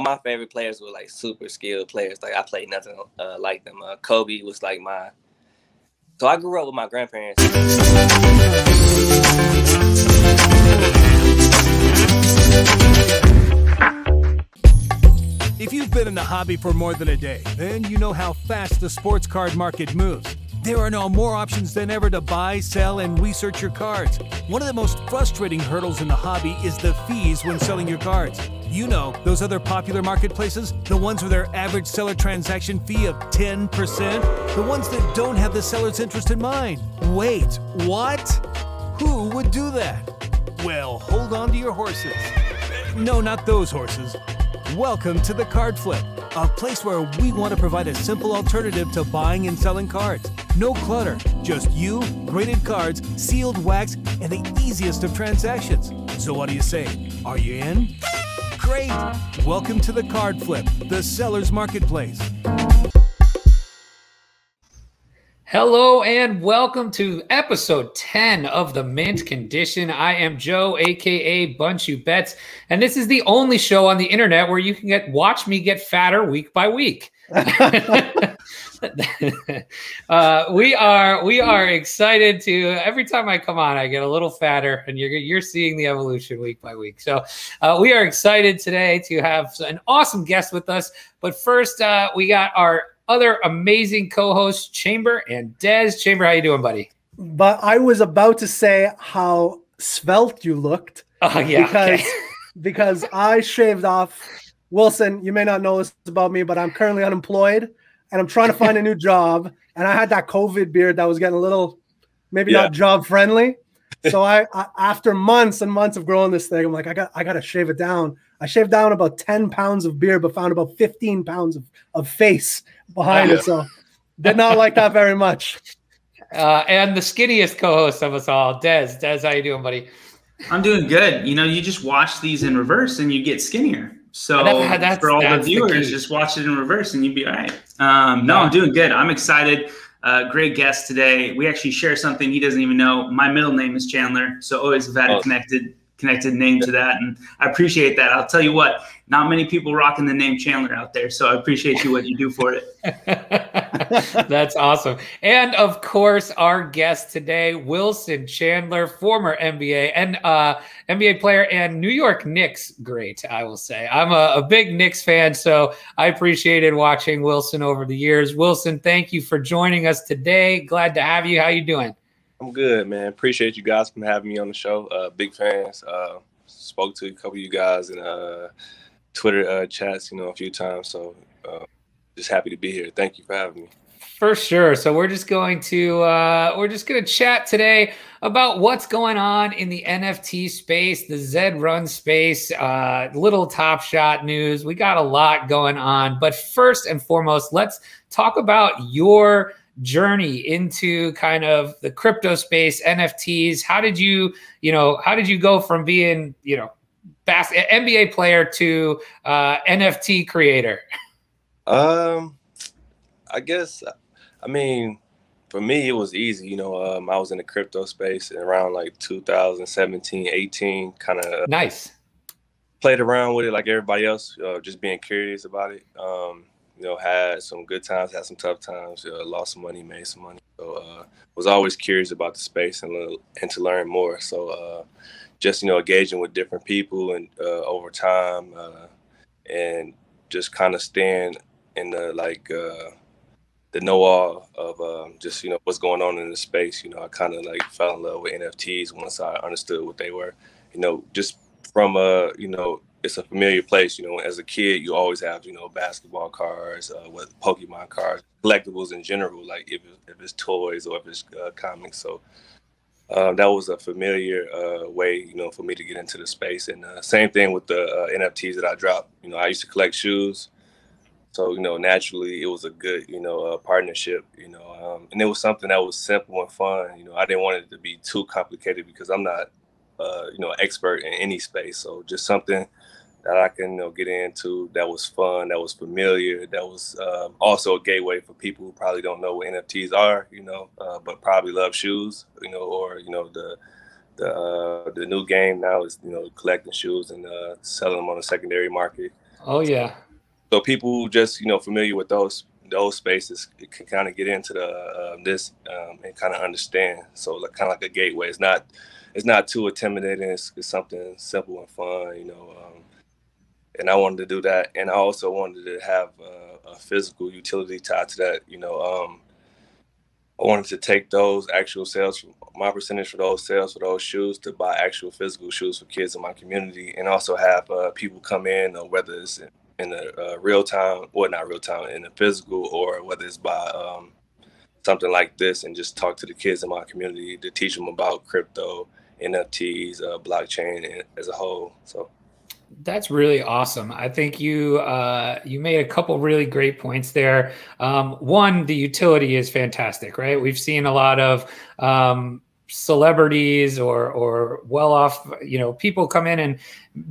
all my favorite players were like super skilled players. Like I played nothing uh, like them. Uh, Kobe was like my. So I grew up with my grandparents. If you've been in the hobby for more than a day, then you know how fast the sports card market moves. There are now more options than ever to buy, sell, and research your cards. One of the most frustrating hurdles in the hobby is the fees when selling your cards. You know, those other popular marketplaces, the ones with their average seller transaction fee of 10%, the ones that don't have the seller's interest in mind. Wait, what? Who would do that? Well, hold on to your horses. No, not those horses. Welcome to the Card Flip, a place where we want to provide a simple alternative to buying and selling cards. No clutter, just you, graded cards, sealed wax, and the easiest of transactions. So, what do you say? Are you in? Great! Welcome to the Card Flip, the seller's marketplace. Hello and welcome to episode 10 of the Mint Condition. I am Joe, aka Bunch You Bets, and this is the only show on the internet where you can get watch me get fatter week by week. uh, we are we are excited to every time I come on, I get a little fatter, and you're you're seeing the evolution week by week. So uh, we are excited today to have an awesome guest with us. But first, uh, we got our other amazing co-hosts, Chamber and Dez. Chamber, how you doing, buddy? But I was about to say how svelte you looked. Oh yeah, because okay. because I shaved off. Wilson, you may not know this about me, but I'm currently unemployed and I'm trying to find a new job. And I had that COVID beard that was getting a little, maybe Yeah. not job friendly. So I, I, after months and months of growing this thing, I'm like, I got, I got to shave it down. I shaved down about 10 pounds of beard, but found about 15 pounds of, of face behind it. So did not like that very much. uh, and the skinniest co-host of us all, Dez. Dez, how you doing, buddy? I'm doing good. You know, you just watch these in reverse and you get skinnier. So That- that's- for all that's the the viewers, key. just watch it in reverse and you'd be all right. Um, no, I'm doing good. I'm excited. Uh, great guest today. We actually share something he doesn't even know. My middle name is Chandler, so always have had a Oh. connected connected name to that, and I appreciate that. I'll tell you what, not many people rocking the name Chandler out there, so I appreciate you what you do for it. That's awesome. And of course, our guest today, Wilson Chandler, former NBA and uh, NBA player and New York Knicks great, I will say. I'm a, a big Knicks fan, so I appreciated watching Wilson over the years. Wilson, thank you for joining us today. Glad to have you. How you doing? I'm good, man. Appreciate you guys for having me on the show. Uh, big fans. Uh, spoke to a couple of you guys and uh, Twitter uh, chats, you know, a few times. So uh, just happy to be here. Thank you for having me. For sure. So we're just going to uh, we're just going to chat today about what's going on in the NFT space, the Zed Run space, uh, little Top Shot news. We got a lot going on, but first and foremost, let's talk about your journey into kind of the crypto space, NFTs. How did you, you know, how did you go from being, you know, bas- NBA player to uh, NFT creator? Um, I guess, I mean, for me, it was easy. You know, um, I was in the crypto space around like 2017, 18, kind of Nice. played around with it like everybody else, uh, just being curious about it. Um, you know, had some good times, had some tough times, uh, lost some money, made some money. So uh, was always curious about the space and and to learn more. So uh, just you know, engaging with different people and uh, over time, uh, and just kind of staying in the like uh, the know all of um, just you know what's going on in the space. You know, I kind of like fell in love with NFTs once I understood what they were. You know, just from a you know it's a familiar place. You know, as a kid, you always have you know basketball cards, uh, with Pokemon cards, collectibles in general. Like if if it's toys or if it's uh, comics. So uh, that was a familiar uh, way, you know, for me to get into the space. And uh, same thing with the uh, NFTs that I dropped. You know, I used to collect shoes. So, you know, naturally it was a good, you know, uh, partnership, you know, um, and it was something that was simple and fun. You know, I didn't want it to be too complicated because I'm not, uh, you know, an expert in any space. So just something that I can, you know, get into that was fun, that was familiar, that was um also a gateway for people who probably don't know what NFTs are, you know, uh, but probably love shoes, you know, or, you know, the, the, uh, the new game now is, you know, collecting shoes and uh, selling them on the secondary market. Oh yeah. So people who just you know familiar with those those spaces can kind of get into the uh, this um, and kind of understand. So like kind of like a gateway. It's not it's not too intimidating. It's, it's something simple and fun, you know. Um, and I wanted to do that, and I also wanted to have uh, a physical utility tied to that. You know, um, I wanted to take those actual sales, my percentage for those sales for those shoes to buy actual physical shoes for kids in my community, and also have uh, people come in, uh, whether it's in the real time or not real time in the physical or whether it's by um, something like this and just talk to the kids in my community to teach them about crypto nfts uh, blockchain as a whole so that's really awesome. I think you uh, you made a couple really great points there. Um, one, the utility is fantastic, right? We've seen a lot of um, celebrities or or well off you know people come in and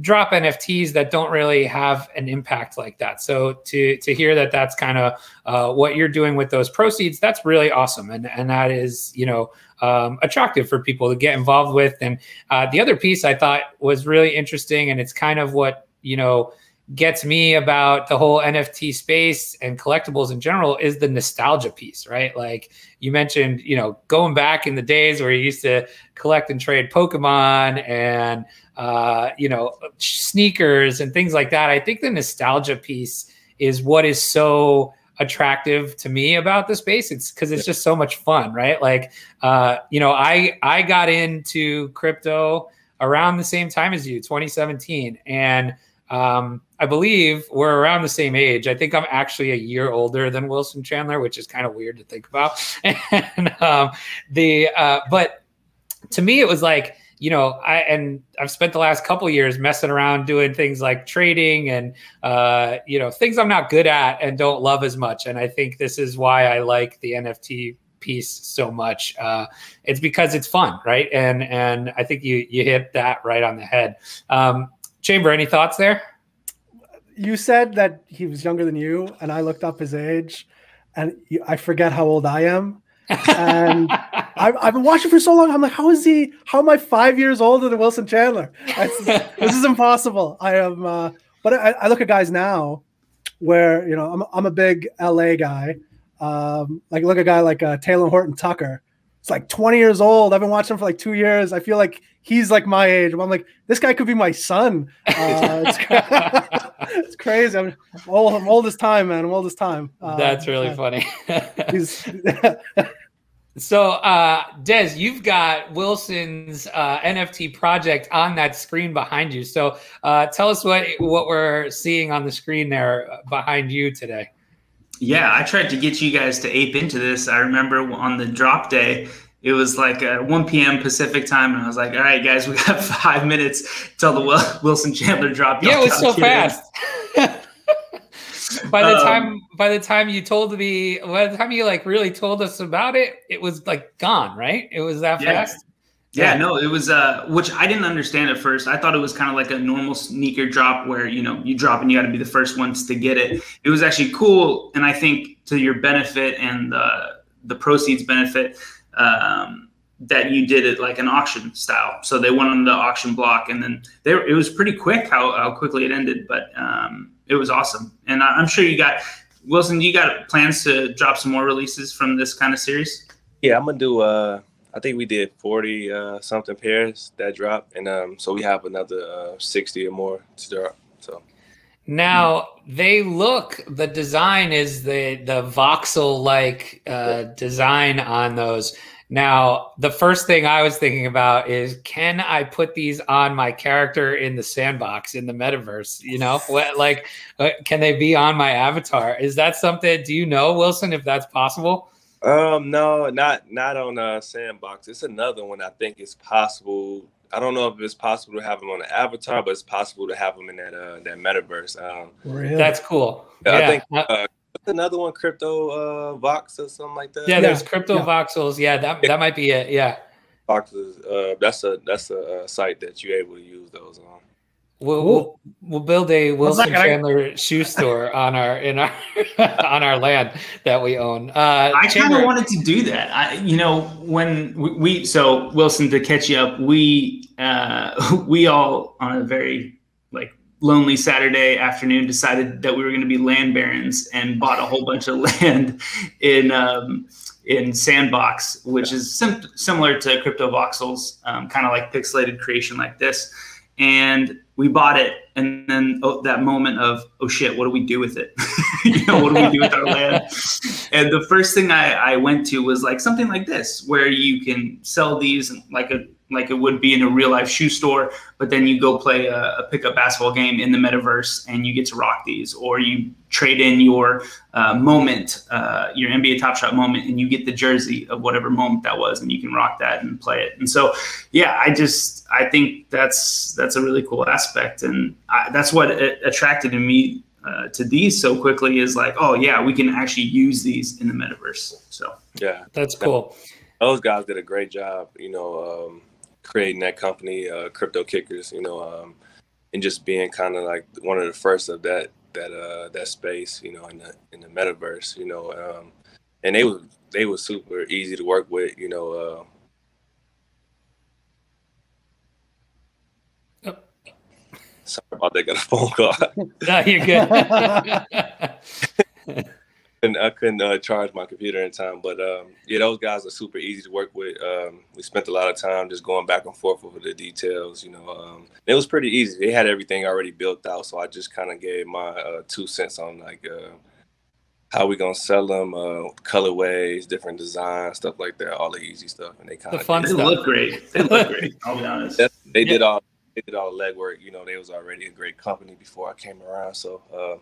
drop nfts that don't really have an impact like that. So to to hear that that's kind of uh, what you're doing with those proceeds that's really awesome. And and that is you know um, attractive for people to get involved with. And uh, the other piece i thought was really interesting and it's kind of what you know gets me about the whole NFT space and collectibles in general is the nostalgia piece, right? Like you mentioned, you know, going back in the days where you used to collect and trade Pokemon and, uh, you know, sneakers and things like that. I think the nostalgia piece is what is so attractive to me about the space. It's because it's just so much fun, right? Like, uh, you know, I I got into crypto around the same time as you, 2017, and um, I believe we're around the same age. I think I'm actually a year older than Wilson Chandler, which is kind of weird to think about. and um, the uh, but to me, it was like you know, I and I've spent the last couple years messing around doing things like trading and uh, you know things I'm not good at and don't love as much. And I think this is why I like the NFT piece so much. Uh, it's because it's fun, right? And and I think you you hit that right on the head. Um, Chamber, any thoughts there? You said that he was younger than you, and I looked up his age, and you, I forget how old I am. and I've, I've, been watching for so long. I'm like, how is he? How am I five years older than Wilson Chandler? this is impossible. I am, uh, but I, I, look at guys now, where you know I'm, I'm a big LA guy. Um, like look at a guy like uh, Talen Horton Tucker. It's like 20 years old. I've been watching him for like two years. I feel like he's like my age. I'm like, this guy could be my son. Uh, it's, it's, crazy. I'm old, I'm old as time, man. I'm old as time. Uh, That's really uh, funny. so, uh, Des, you've got Wilson's uh, NFT project on that screen behind you. So, uh, tell us what what we're seeing on the screen there behind you today. Yeah, I tried to get you guys to ape into this. I remember on the drop day, it was like uh, 1 p.m. Pacific time, and I was like, "All right, guys, we got five minutes till the Wilson Chandler drop." Yeah, it was so fast. by the um, time by the time you told me, by the time you like really told us about it, it was like gone, right? It was that yeah. fast. Yeah, no, it was uh which I didn't understand at first. I thought it was kind of like a normal sneaker drop where, you know, you drop and you got to be the first ones to get it. It was actually cool and I think to your benefit and the the proceeds benefit um, that you did it like an auction style. So they went on the auction block, and then there it was pretty quick how, how quickly it ended, but um, it was awesome. And I, am sure you got Wilson. You got plans to drop some more releases from this kind of series? Yeah, I'm gonna do. Uh, I think we did 40 uh, something pairs that dropped, and um, so we have another uh, 60 or more to drop. So. Now they look. The design is the the voxel like uh, design on those. Now the first thing I was thinking about is, can I put these on my character in the sandbox in the metaverse? You know, what, like, uh, can they be on my avatar? Is that something? Do you know, Wilson, if that's possible? Um, no, not not on uh, sandbox. It's another one I think it's possible I don't know if it's possible to have them on the avatar, but it's possible to have them in that uh, that metaverse. Um, really? That's cool. Yeah, I think uh, another one, crypto uh, vox or something like that. Yeah, there's crypto yeah. voxels. Yeah, that that might be it. Yeah. Voxels. Uh, that's a that's a, a site that you're able to use those on. We'll, we'll, we'll build a Wilson Chandler shoe store on our in our on our land that we own. Uh, I kind of wanted to do that. I, you know, when we, we, so Wilson to catch you up, we uh, we all on a very like lonely Saturday afternoon decided that we were going to be land barons and bought a whole bunch of land in um, in Sandbox, which is sim- similar to Crypto Voxels, um, kind of like pixelated creation like this. And we bought it, and then oh, that moment of oh shit, what do we do with it? you know, what do we do with our land? And the first thing I, I went to was like something like this, where you can sell these and like a like it would be in a real life shoe store, but then you go play a, a pickup basketball game in the metaverse and you get to rock these, or you trade in your uh, moment, uh, your NBA Top Shot moment, and you get the jersey of whatever moment that was, and you can rock that and play it. And so, yeah, I just I think that's that's a really cool aspect, and I, that's what attracted me uh, to these so quickly is like, oh yeah, we can actually use these in the metaverse. So yeah, that's cool. Those guys did a great job. You know. Um, creating that company, uh, Crypto Kickers, you know, um, and just being kind of like one of the first of that that uh, that space, you know, in the in the metaverse, you know, um, and they were they were super easy to work with, you know. Uh, Sorry about that. Got a phone call. no, you're good. couldn't I couldn't uh, charge my computer in time. But um, yeah, those guys are super easy to work with. Um, we spent a lot of time just going back and forth over the details. You know, um, it was pretty easy. They had everything already built out, so I just kind of gave my uh, two cents on like uh, how we gonna sell them, uh, colorways, different designs, stuff like that. All the easy stuff, and they kind of the fun. They look great. They look great. I'll be honest. They, they yeah. did all. They did all the legwork. You know, they was already a great company before I came around. So um,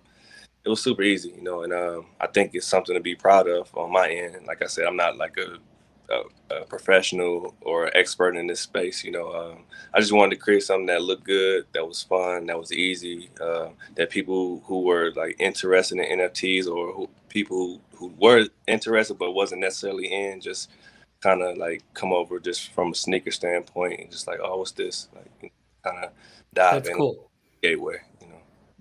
it was super easy, you know, and um, I think it's something to be proud of on my end. Like I said, I'm not like a, a, a professional or expert in this space, you know. Um, I just wanted to create something that looked good, that was fun, that was easy, uh, that people who were like interested in NFTs or who, people who, who were interested but wasn't necessarily in just kind of like come over just from a sneaker standpoint and just like, oh, what's this? Like, kind of dive That's in cool. gateway.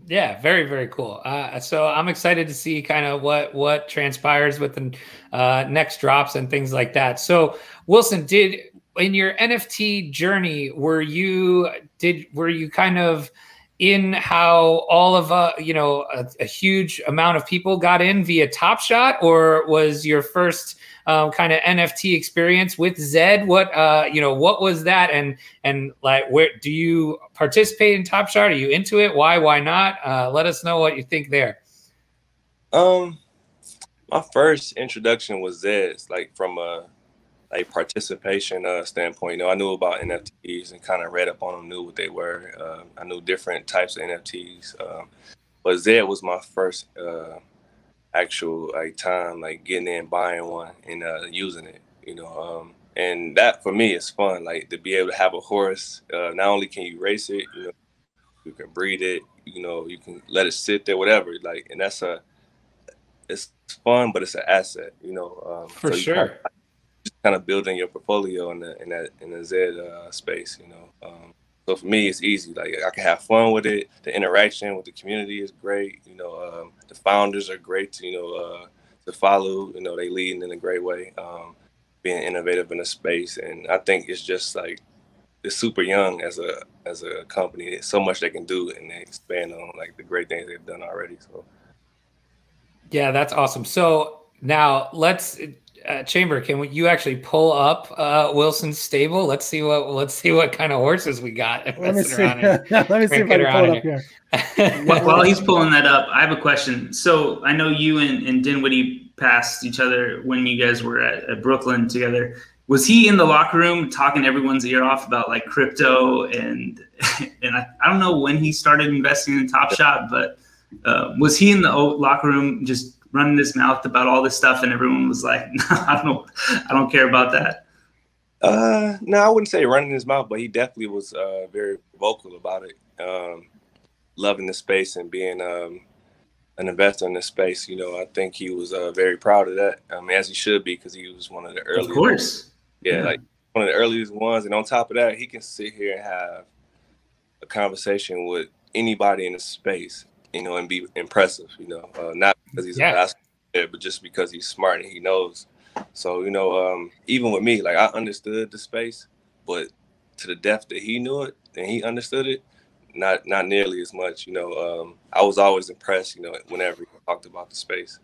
Yeah, very very cool. Uh, so I'm excited to see kind of what what transpires with the uh, next drops and things like that. So Wilson, did in your NFT journey were you did were you kind of in how all of uh you know a, a huge amount of people got in via Top Shot, or was your first um, kind of NFT experience with Zed. What uh, you know, what was that, and and like, where do you participate in Top Shot? Are you into it? Why? Why not? Uh, let us know what you think there. Um, my first introduction was Zed, like from a like participation uh, standpoint. You know, I knew about NFTs and kind of read up on them, knew what they were. Uh, I knew different types of NFTs. Um, but Zed was my first uh, actual like time like getting in buying one and uh, using it you know um, and that for me is fun like to be able to have a horse uh, not only can you race it you know you can breed it you know you can let it sit there whatever like and that's a it's fun but it's an asset you know um, for so sure kind of, just kind of building your portfolio in the in that in the z uh, space you know um, so for me, it's easy. Like I can have fun with it. The interaction with the community is great. You know, um, the founders are great. To, you know, uh, to follow. You know, they lead in a great way. Um, being innovative in the space, and I think it's just like it's super young as a as a company. There's so much they can do, and they expand on like the great things they've done already. So, yeah, that's awesome. So now let's uh, Chamber, can we, you actually pull up uh, Wilson's stable? Let's see what let's see what kind of horses we got. Let me see. Let me see if I can pull it up here. While he's pulling that up, I have a question. So I know you and, and Dinwiddie passed each other when you guys were at, at Brooklyn together. Was he in the locker room talking everyone's ear off about like crypto and and I, I don't know when he started investing in Top Shot, but uh, was he in the locker room just running his mouth about all this stuff, and everyone was like, no, "I don't, I don't care about that." Uh, no, I wouldn't say running his mouth, but he definitely was uh, very vocal about it. Um, loving the space and being um, an investor in the space. You know, I think he was uh, very proud of that. I mean, as he should be, because he was one of the earliest. Of course. Yeah, yeah, like one of the earliest ones. And on top of that, he can sit here and have a conversation with anybody in the space you know, and be impressive, you know, uh, not because he's yeah. a basketball player, but just because he's smart and he knows. So, you know, um, even with me, like I understood the space, but to the depth that he knew it and he understood it, not not nearly as much. You know, um, I was always impressed. You know, whenever he talked about the space.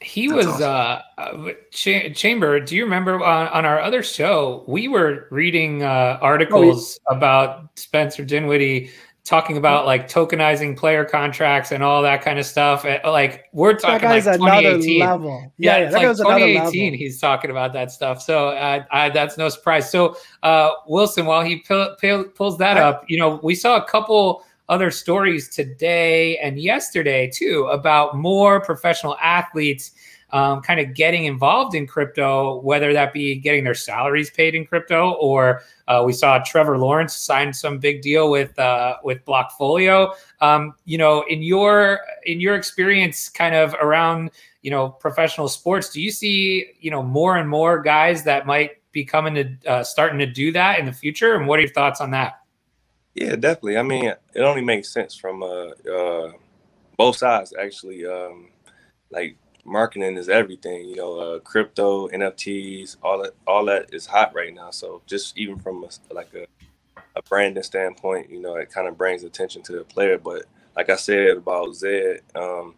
He That's was awesome. uh, Ch- Chamber. Do you remember on, on, our other show we were reading uh, articles oh, yeah. about Spencer Dinwiddie talking about like tokenizing player contracts and all that kind of stuff. Like we're talking like 2018. Another Level. Yeah, yeah, yeah like 2018. He's talking about that stuff. So uh, I, that's no surprise. So uh, Wilson, while he pull, pull, pulls that up, you know, we saw a couple other stories today and yesterday too about more professional athletes um, kind of getting involved in crypto, whether that be getting their salaries paid in crypto, or uh, we saw Trevor Lawrence sign some big deal with uh, with Blockfolio. Um, you know, in your in your experience, kind of around you know professional sports, do you see you know more and more guys that might be coming to uh, starting to do that in the future? And what are your thoughts on that? Yeah, definitely. I mean, it only makes sense from uh, uh, both sides, actually. Um, like marketing is everything. You know, uh, crypto, NFTs, all that, all that is hot right now. So just even from a, like a, a branding standpoint, you know, it kind of brings attention to the player. But like I said about Zed, um,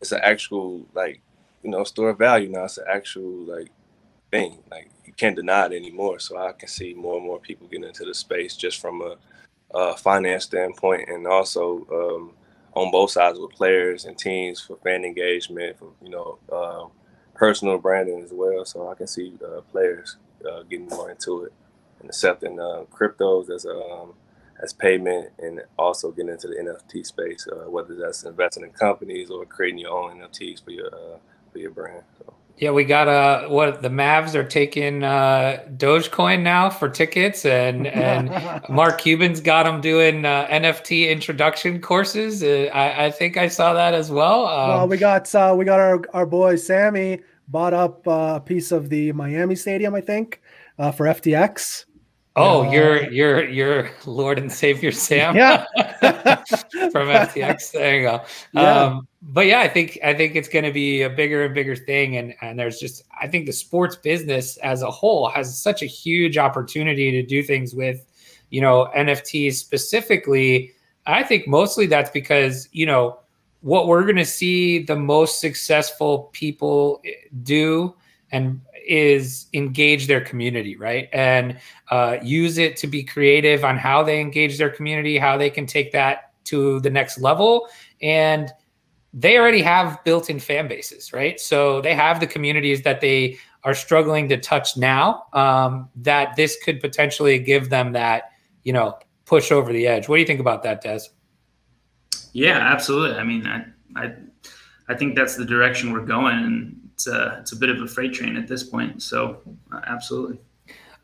it's an actual like you know store of value now. It's an actual like thing. Like you can't deny it anymore. So I can see more and more people getting into the space just from a, a finance standpoint and also um, on both sides with players and teams for fan engagement, for you know, uh, personal branding as well. So I can see uh, players uh, getting more into it and accepting uh, cryptos as a um, as payment, and also getting into the NFT space, uh, whether that's investing in companies or creating your own NFTs for your uh, for your brand. So. Yeah, we got uh what the Mavs are taking uh Dogecoin now for tickets and and Mark Cuban's got them doing uh, NFT introduction courses. Uh, I, I think I saw that as well. Um, well, we got uh, we got our our boy Sammy bought up uh, a piece of the Miami Stadium, I think, uh, for FTX. Oh, uh, you're you're you're Lord and Savior Sam. Yeah. From FTX. There you go. Yeah. Um, but yeah, I think I think it's going to be a bigger and bigger thing, and and there's just I think the sports business as a whole has such a huge opportunity to do things with, you know, NFTs specifically. I think mostly that's because you know what we're going to see the most successful people do and is engage their community, right? And uh, use it to be creative on how they engage their community, how they can take that to the next level. And they already have built in fan bases, right? So they have the communities that they are struggling to touch now um, that this could potentially give them that, you know, push over the edge. What do you think about that, Des? Yeah, absolutely. I mean, I, I, I think that's the direction we're going. And it's a it's a bit of a freight train at this point. So uh, absolutely.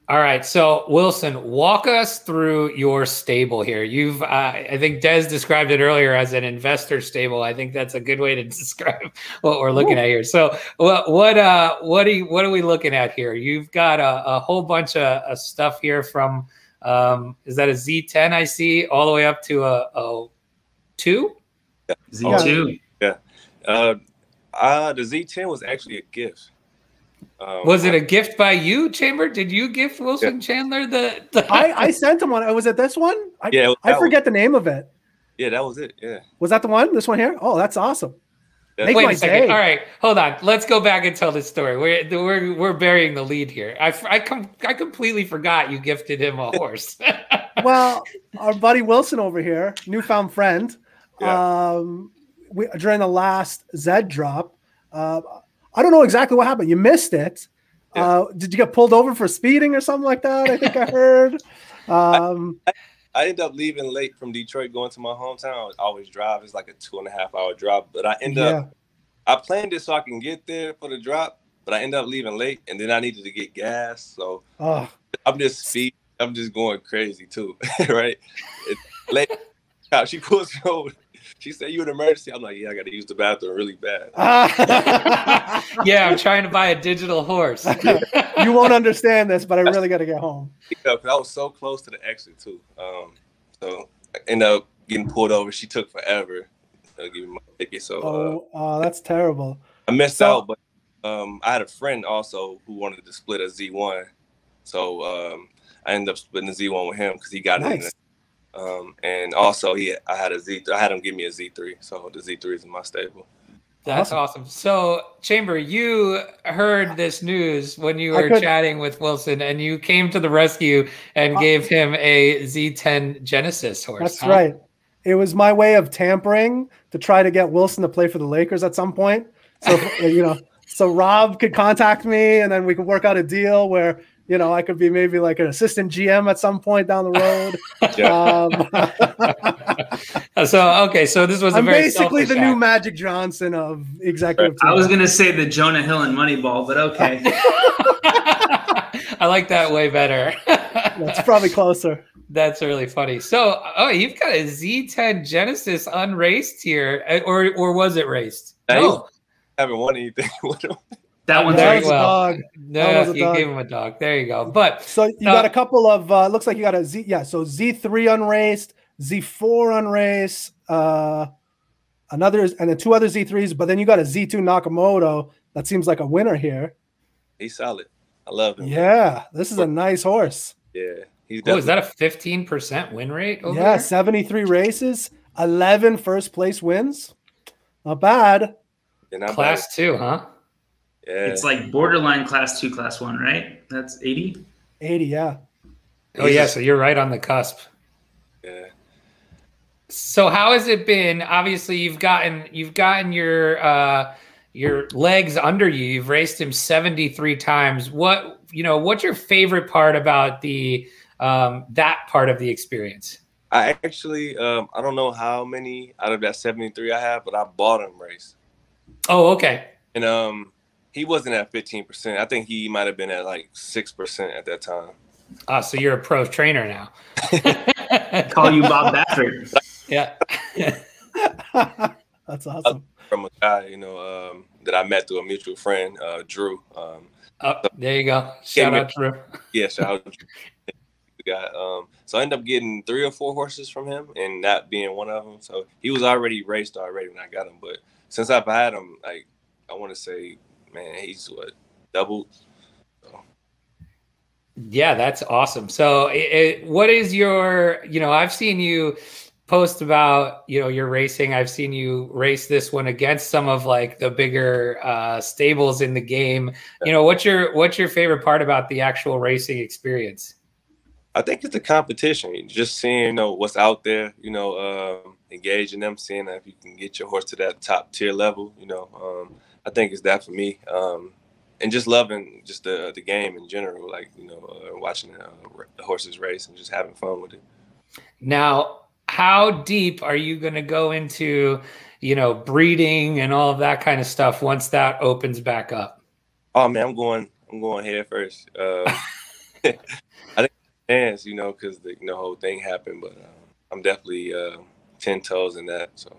All right, so Wilson, walk us through your stable here. You've, uh, I think Des described it earlier as an investor stable. I think that's a good way to describe what we're looking Ooh. at here. So, what, what, uh, what are you, what are we looking at here? You've got a, a whole bunch of, of, stuff here from, um, is that a Z10 I see, all the way up to a, a two? Z2. Yeah. Uh, uh, the Z10 was actually a gift. Um, was it a gift by you, Chamber? Did you gift Wilson yeah. Chandler the? the... I, I sent him one. Was it this one? I, yeah, I forget the name of it. Yeah, that was it. Yeah. Was that the one? This one here? Oh, that's awesome. Wait a second. Day. All right, hold on. Let's go back and tell this story. We're we're we're burying the lead here. I I com- I completely forgot you gifted him a horse. well, our buddy Wilson over here, newfound friend. Yeah. Um, we, during the last Zed drop. Uh, I don't know exactly what happened. You missed it. Yeah. Uh, did you get pulled over for speeding or something like that? I think I heard. Um, I, I ended up leaving late from Detroit, going to my hometown. I always drive. It's like a two and a half hour drop, but I end yeah. up. I planned it so I can get there for the drop, but I ended up leaving late, and then I needed to get gas. So oh. I'm just speed. I'm just going crazy too, right? It's late. She pulls me over. She said, "You an emergency?" I'm like, "Yeah, I got to use the bathroom really bad." yeah, I'm trying to buy a digital horse. you won't understand this, but I really got to get home. Yeah, I was so close to the exit too. Um, so I ended up getting pulled over. She took forever to give me my ticket. So oh, uh, uh, that's terrible. I missed so, out, but um, I had a friend also who wanted to split a Z1, so um, I ended up splitting the Z1 with him because he got nice. it. Um, and also, he I had a Z. I had him give me a Z3, so the Z3 is my stable. That's awesome. awesome. So, Chamber, you heard this news when you were chatting with Wilson, and you came to the rescue and uh, gave him a Z10 Genesis horse. That's huh? right. It was my way of tampering to try to get Wilson to play for the Lakers at some point. So, you know, so Rob could contact me, and then we could work out a deal where you know, I could be maybe like an assistant GM at some point down the road. um, so okay, so this was I'm basically the act. new Magic Johnson of executive. I was gonna say the Jonah Hill and Moneyball, but okay. I like that way better. That's probably closer. That's really funny. So, oh, you've got a Z10 Genesis unraced here, uh, or or was it raced? No, I haven't won anything. That one's very well. Dog. No, you dog. gave him a dog. There you go. But so you uh, got a couple of uh looks like you got a Z yeah, so Z3 unraced, Z4 unraced, uh another and then two other Z3s, but then you got a Z2 Nakamoto that seems like a winner here. He's solid. I love him. Yeah, this is a nice horse. Yeah. He's oh, is that a 15% win rate? yeah, there? 73 races, 11 first place wins. Not bad. Yeah, not Class bad. two, huh? Yeah. It's like borderline class two, class one, right? That's 80? 80, yeah. Oh, yeah. So you're right on the cusp. Yeah. So how has it been? Obviously, you've gotten you've gotten your uh your legs under you. You've raced him 73 times. What you know, what's your favorite part about the um that part of the experience? I actually um I don't know how many out of that 73 I have, but I bought him race. Oh, okay. And um he wasn't at 15%. I think he might have been at like 6% at that time. Ah, so you're a pro trainer now. Call you Bob Baffert. Yeah. That's awesome. From a guy, you know, um, that I met through a mutual friend, uh, Drew. Um, oh, so there you go. Shout out Drew. Yeah, shout out Drew. Got, um, so I ended up getting three or four horses from him, and that being one of them. So he was already raced already when I got him, but since I've had him, like I want to say man, he's what doubled. So. Yeah, that's awesome. So, it, it, what is your? You know, I've seen you post about you know your racing. I've seen you race this one against some of like the bigger uh, stables in the game. You know, what's your what's your favorite part about the actual racing experience? I think it's the competition. Just seeing, you know, what's out there. You know, um, engaging them, seeing if you can get your horse to that top tier level. You know, um, I think it's that for me. Um, and just loving just the the game in general, like you know, uh, watching uh, the horses race and just having fun with it. Now, how deep are you going to go into, you know, breeding and all of that kind of stuff once that opens back up? Oh man, I'm going. I'm going head first. Uh, I think chance, you know, because the you know, whole thing happened, but uh, I'm definitely uh, ten toes in that. So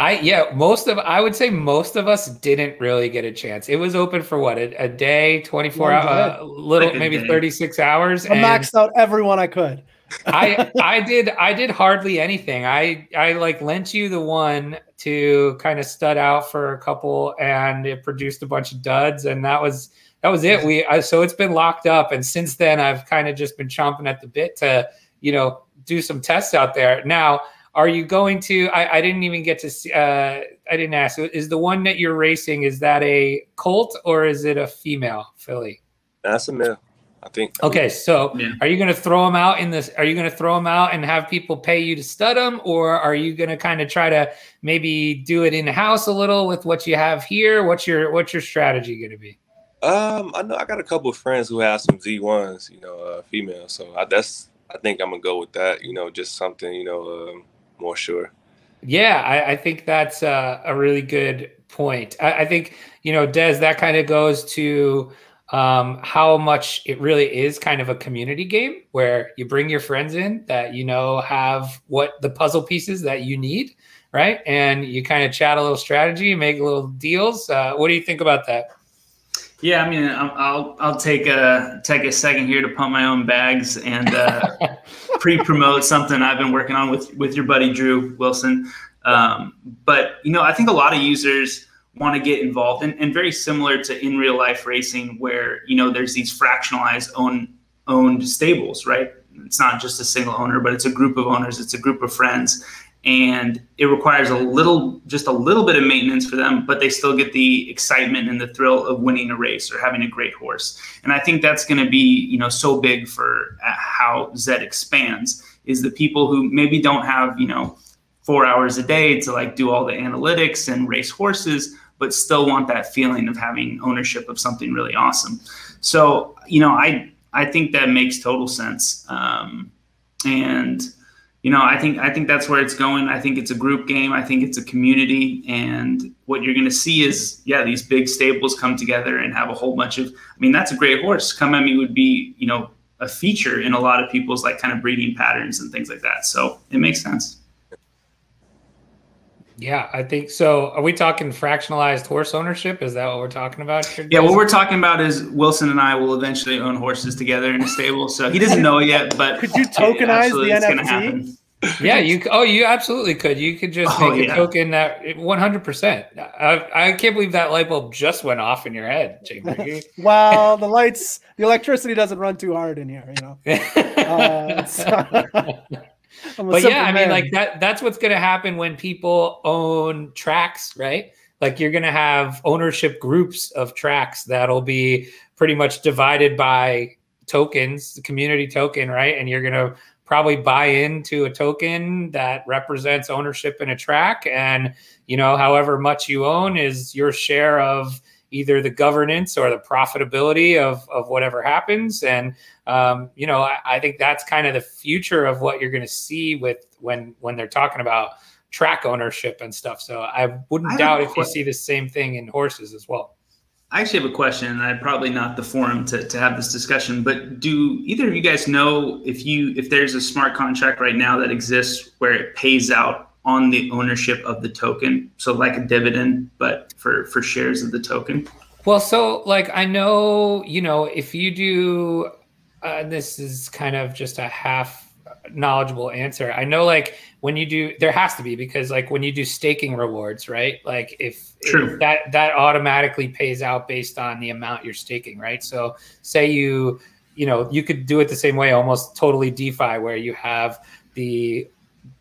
I yeah, most of I would say most of us didn't really get a chance. It was open for what a, a day, twenty four hours, a uh, little like maybe thirty six hours. I maxed out everyone I could. I I did I did hardly anything. I I like lent you the one to kind of stud out for a couple, and it produced a bunch of duds, and that was that was it. We I, so it's been locked up, and since then I've kind of just been chomping at the bit to you know do some tests out there now are you going to? I, I didn't even get to see. Uh, I didn't ask. Is the one that you're racing? Is that a colt or is it a female filly? That's a male. I think. Okay, so yeah. are you going to throw them out in this? Are you going to throw them out and have people pay you to stud them, or are you going to kind of try to maybe do it in house a little with what you have here? What's your What's your strategy going to be? Um, I know I got a couple of friends who have some Z ones, you know, uh, female. So I, that's I think I'm gonna go with that. You know, just something, you know, um, more sure. Yeah, I, I think that's a, really good point. I, I think you know, Des, that kind of goes to um, how much it really is kind of a community game where you bring your friends in that you know have what the puzzle pieces that you need, right? And you kind of chat a little strategy, make a little deals. Uh, what do you think about that? Yeah, I mean, I'll I'll take a take a second here to pump my own bags and uh, pre-promote something I've been working on with with your buddy Drew Wilson. Um, but you know, I think a lot of users want to get involved, and, and very similar to in real life racing, where you know there's these fractionalized own owned stables, right? it's not just a single owner, but it's a group of owners, it's a group of friends, and it requires a little, just a little bit of maintenance for them, but they still get the excitement and the thrill of winning a race or having a great horse. And I think that's going to be, you know, so big for uh, how Zed expands is the people who maybe don't have, you know, four hours a day to like do all the analytics and race horses, but still want that feeling of having ownership of something really awesome. So, you know, I I think that makes total sense. Um, and you know, I think I think that's where it's going. I think it's a group game. I think it's a community, and what you're going to see is, yeah, these big stables come together and have a whole bunch of. I mean, that's a great horse. Come at me would be, you know, a feature in a lot of people's like kind of breeding patterns and things like that. So it makes sense. Yeah, I think so. Are we talking fractionalized horse ownership? Is that what we're talking about? Here, yeah, what we're talking about is Wilson and I will eventually own horses together in a stable. So he doesn't know it yet, but could you tokenize the NFT? yeah, you. Oh, you absolutely could. You could just oh, make yeah. a token that one hundred percent. I can't believe that light bulb just went off in your head, Jake. well, the lights, the electricity doesn't run too hard in here, you know. Uh, so but yeah, I mean, like that that's what's gonna happen when people own tracks, right? Like you're gonna have ownership groups of tracks that'll be pretty much divided by tokens, the community token, right? And you're gonna probably buy into a token that represents ownership in a track. And you know, however much you own is your share of either the governance or the profitability of, of whatever happens. And um, you know, I, I, think that's kind of the future of what you're going to see with when when they're talking about track ownership and stuff. So I wouldn't I doubt if you see the same thing in horses as well. I actually have a question, and I'm probably not the forum to, to have this discussion, but do either of you guys know if you if there's a smart contract right now that exists where it pays out on the ownership of the token. So like a dividend, but for for shares of the token. Well, so like I know, you know, if you do, uh, this is kind of just a half knowledgeable answer. I know, like when you do, there has to be because like when you do staking rewards, right? Like if, if that that automatically pays out based on the amount you're staking, right? So say you, you know, you could do it the same way, almost totally DeFi, where you have the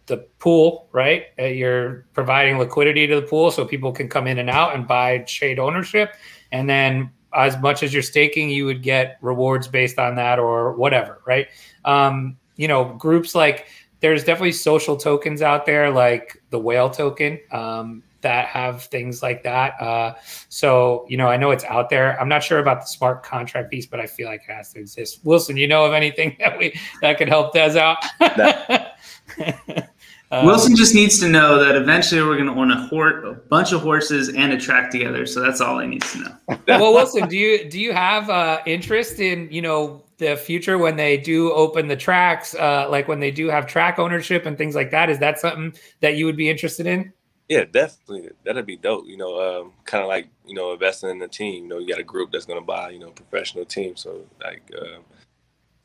the pool, right? Uh, you're providing liquidity to the pool so people can come in and out and buy trade ownership. And then as much as you're staking, you would get rewards based on that or whatever, right? Um, you know, groups like there's definitely social tokens out there like the whale token um, that have things like that. Uh, so, you know, I know it's out there. I'm not sure about the smart contract piece, but I feel like it has to exist. Wilson, you know of anything that we that could help Des out? Um, Wilson just needs to know that eventually we're going to own a, hor- a bunch of horses and a track together. So that's all he needs to know. well, Wilson, do you do you have uh, interest in you know the future when they do open the tracks, uh, like when they do have track ownership and things like that? Is that something that you would be interested in? Yeah, definitely. That'd be dope. You know, um, kind of like you know investing in a team. You know, you got a group that's going to buy you know professional team. So like, uh,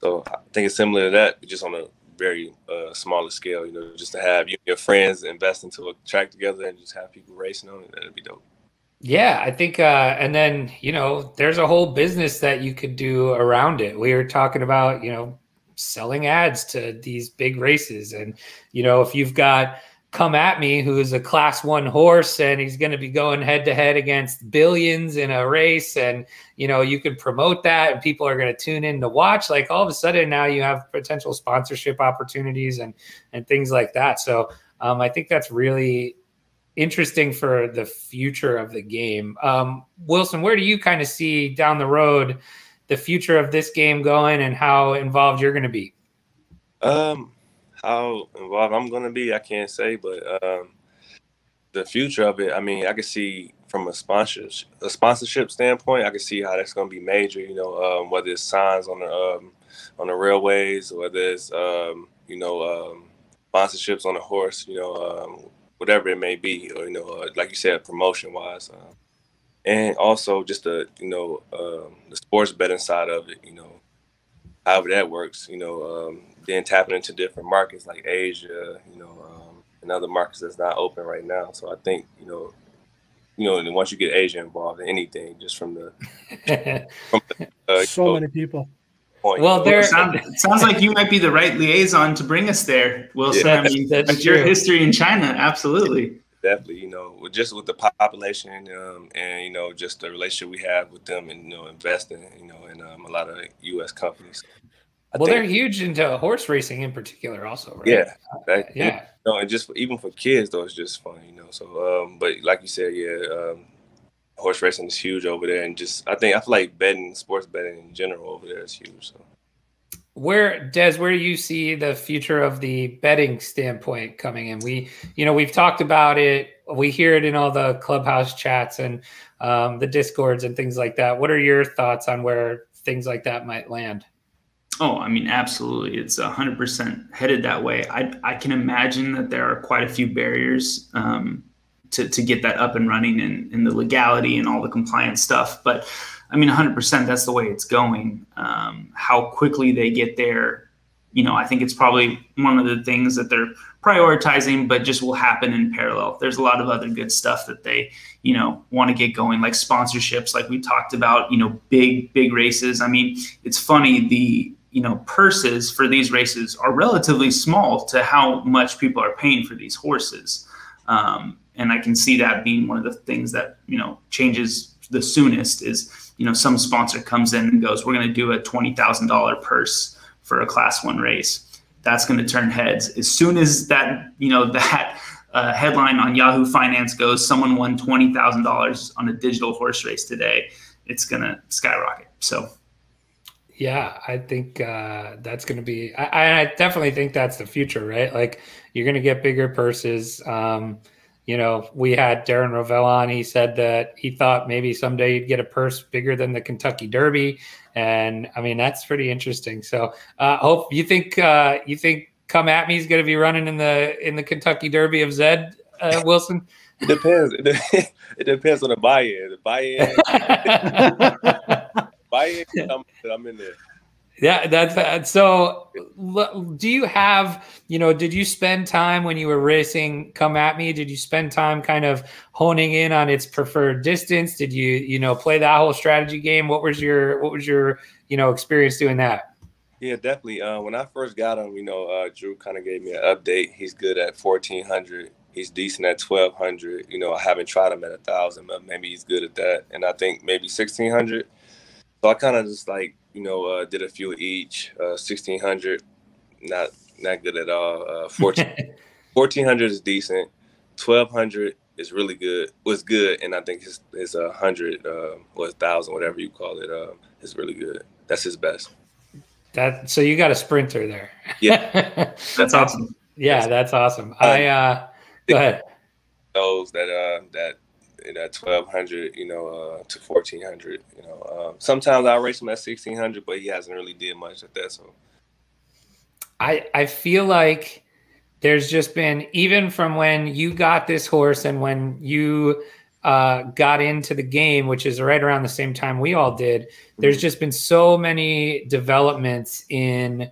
so I think it's similar to that, just on a very uh, smaller scale. You know, just to have you, your friends invest into a track together and just have people racing on it, that'd be dope. Yeah, I think, uh, and then you know, there's a whole business that you could do around it. We were talking about, you know, selling ads to these big races, and you know, if you've got come at me who's a class one horse and he's going to be going head to head against billions in a race and you know you can promote that and people are going to tune in to watch like all of a sudden now you have potential sponsorship opportunities and and things like that. So um, i think that's really interesting for the future of the game. Um, wilson where do you kind of see down the road the future of this game going and how involved you're going to be? Um how involved I'm gonna be, I can't say, but um, the future of it, I mean, I can see from a sponsorship a sponsorship standpoint, I can see how that's gonna be major. You know, um, whether it's signs on the um, on the railways, whether it's um, you know um, sponsorships on the horse, you know, um, whatever it may be, or you know, uh, like you said, promotion wise. Uh, and also just the you know the sports betting side of it, you know, however that works, you know, um, then tapping into different markets like Asia, you know, um, and other markets that's not open right now. So I think you know, you know, and once you get Asia involved in anything, just from the, from the uh, so many people. point. Well, you know? there- It sounds like you might be the right liaison to bring us there, Wilson. Yeah, I mean, that's with your history in China, absolutely. Definitely, you know, with- just with the population um, and you know, just the relationship we have with them, and you know, investing, you know, in um, a lot of U.S. companies. I well, they're huge into horse racing in particular, also. Right? yeah, that, yeah. You know, and just even for kids though, it's just fun, you know. So, um, but like you said, yeah, um, horse racing is huge over there, and just I think I feel like betting, sports betting in general over there is huge. So. Where Des, where do you see the future of the betting standpoint coming in? We, you know, we've talked about it. We hear it in all the clubhouse chats and um, the discords and things like that. What are your thoughts on where things like that might land? Oh, I mean, absolutely. It's 100% headed that way. I, I can imagine that there are quite a few barriers um, to, to get that up and running and, and the legality and all the compliance stuff. But I mean, 100% that's the way it's going. Um, how quickly they get there, you know, I think it's probably one of the things that they're prioritizing, but just will happen in parallel. There's a lot of other good stuff that they, you know, want to get going, like sponsorships, like we talked about, you know, big, big races. I mean, it's funny, the, you know, purses for these races are relatively small to how much people are paying for these horses. Um, and I can see that being one of the things that, you know, changes the soonest is, you know, some sponsor comes in and goes, we're going to do a $20,000 purse for a class one race. That's going to turn heads. As soon as that, you know, that uh, headline on Yahoo Finance goes, someone won $20,000 on a digital horse race today, it's going to skyrocket. So, Yeah, I think uh, that's going to be. I, I definitely think that's the future, right? Like you're going to get bigger purses. Um, you know, we had Darren Rovell on. He said that he thought maybe someday you'd get a purse bigger than the Kentucky Derby, and I mean that's pretty interesting. So, uh, hope you think uh, you think come at me is going to be running in the in the Kentucky Derby of Zed uh, Wilson. It depends. It, depends on the buy-in. The buy-in, buy-in. I'm, I'm in there. Yeah, that's that. So, do you have, you know, did you spend time when you were racing Come At Me? Did you spend time kind of honing in on its preferred distance? Did you, you know, play that whole strategy game? What was your, what was your, you know, experience doing that? Yeah, definitely. Uh, when I first got him, you know, uh, Drew kind of gave me an update. He's good at fourteen hundred. He's decent at twelve hundred. You know, I haven't tried him at a thousand, but maybe he's good at that. And I think maybe sixteen hundred. So I kind of just like you know uh, did a few each. Uh, sixteen hundred, not not good at all. Uh, 14, 1400 is decent. Twelve hundred is really good. Was good, and I think his his uh, hundred uh, or thousand, whatever you call it, uh, is really good. That's his best. That so you got a sprinter there. Yeah. that's awesome. yeah, that's awesome. I uh go ahead. those that uh that that twelve hundred, you know, uh to fourteen hundred. You know, um, sometimes I race him at sixteen hundred, but he hasn't really did much at that. So I I feel like there's just been even from when you got this horse and when you uh, got into the game, which is right around the same time we all did. There's just been so many developments in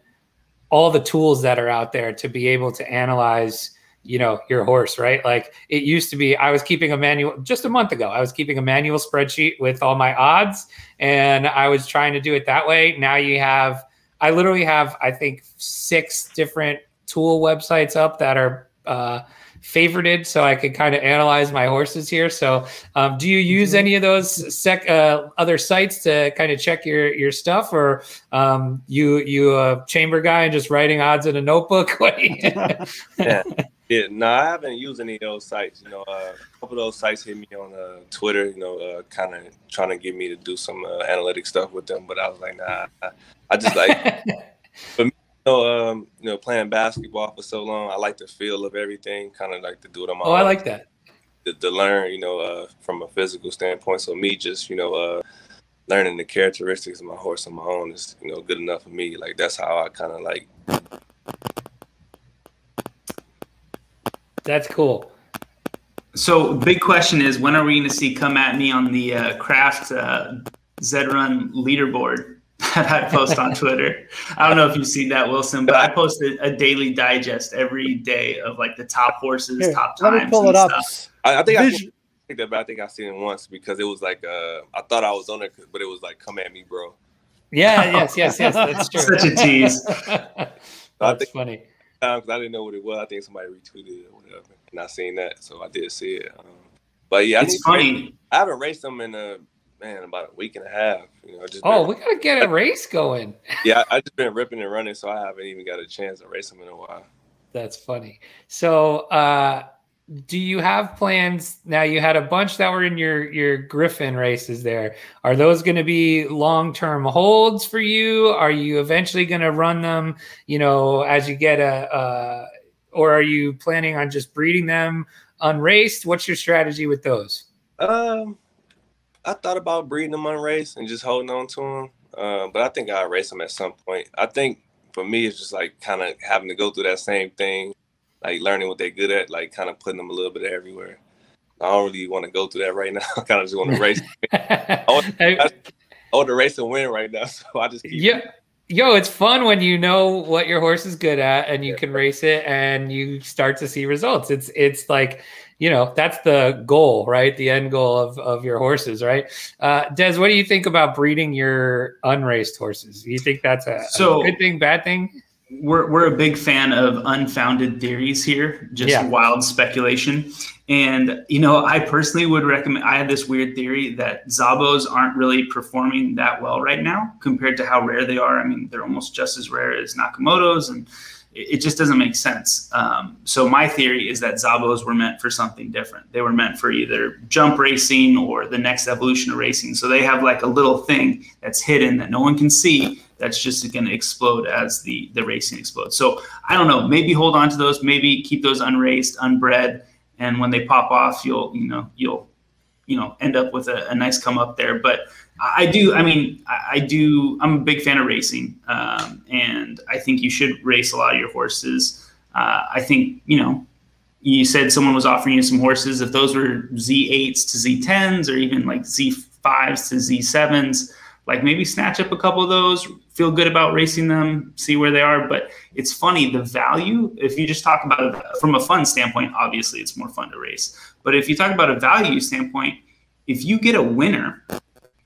all the tools that are out there to be able to analyze you know your horse right? Like it used to be i was keeping a manual just a month ago i was keeping a manual spreadsheet with all my odds and i was trying to do it that way. Now you have i literally have i think six different tool websites up that are uh, favorited so i could kind of analyze my horses here. So um, do you use any of those sec uh, other sites to kind of check your your stuff or um, you you a chamber guy and just writing odds in a notebook? What do you- yeah, yeah. No, I haven't used any of those sites. You know, uh, a couple of those sites hit me on uh, Twitter. You know, uh, kind of trying to get me to do some uh, analytic stuff with them, but I was like, nah. I, I just like you know, um, you know, playing basketball for so long. I like the feel of everything. Kind of like to do it on my own. oh i like that to, to learn, you know, uh, from a physical standpoint. So me just, you know, uh, learning the characteristics of my horse on my own is, you know, good enough for me. Like that's how I kind of like. That's cool So, big question is when are we going to see come at me on the uh, craft uh, Zed Run leaderboard that I post on Twitter? I don't know if you've seen that, Wilson, but I post a, a daily digest every day of like the top horses, Here, top let times. me pull and it up. I, I think I Vis- seen that, but I think I seen it once because it was like uh, I thought I was on it, but it was like come at me, bro. Yeah, yes, yes, yes. That's true. Such a tease. that's think- funny. Because I didn't know what it was. I think somebody retweeted it or whatever, and I seen that, so I did see it. Um, but yeah, I It's need to funny. I haven't raced them in a man about a week and a half. You know, just Oh, been- we gotta get a race going. yeah, I, I just been ripping and running, so I haven't even got a chance to race them in a while. That's funny. So, uh, do you have plans now? You had a bunch that were in your your Griffin races. There are those going to be long term holds for you? Are you eventually going to run them? You know, as you get a, or are you planning on just breeding them unraced? What's your strategy with those? Um, I thought about breeding them on race and just holding on to them, uh, but I think I'll race them at some point. I think for me, it's just like kind of having to go through that same thing, like learning what they're good at, like kind of putting them a little bit everywhere. I don't really want to go through that right now. I kind of just want to race. I want to race and win right now, so I just keep yeah. Yo, it's fun when you know what your horse is good at and you can race it and you start to see results. It's it's like, you know, that's the goal, right? The end goal of, of your horses, right? Uh, Des, what do you think about breeding your unraced horses? Do you think that's a, So- a good thing, bad thing? We're we're a big fan of unfounded theories here, just Yeah. wild speculation. And you know, I personally would recommend. I have this weird theory that Szabos aren't really performing that well right now compared to how rare they are. I mean, they're almost just as rare as Nakamoto's, and it, it just doesn't make sense. Um, so my theory is that Szabos were meant for something different. They were meant for either jump racing or the next evolution of racing. So they have like a little thing that's hidden that no one can see that's just going to explode as the the racing explodes. So I don't know. Maybe hold on to those. Maybe keep those unraced, unbred, and when they pop off, you'll you know you'll you know end up with a, a nice come up there. But I do. I mean, I, do. I'm a big fan of racing, um, and I think you should race a lot of your horses. Uh, I think you know. You said someone was offering you some horses. If those were Z8s to Z10s, or even like Z5s to Z7s, like maybe snatch up a couple of those, feel good about racing them, see where they are. But it's funny, the value, if you just talk about it from a fun standpoint, obviously it's more fun to race. But if you talk about a value standpoint, if you get a winner,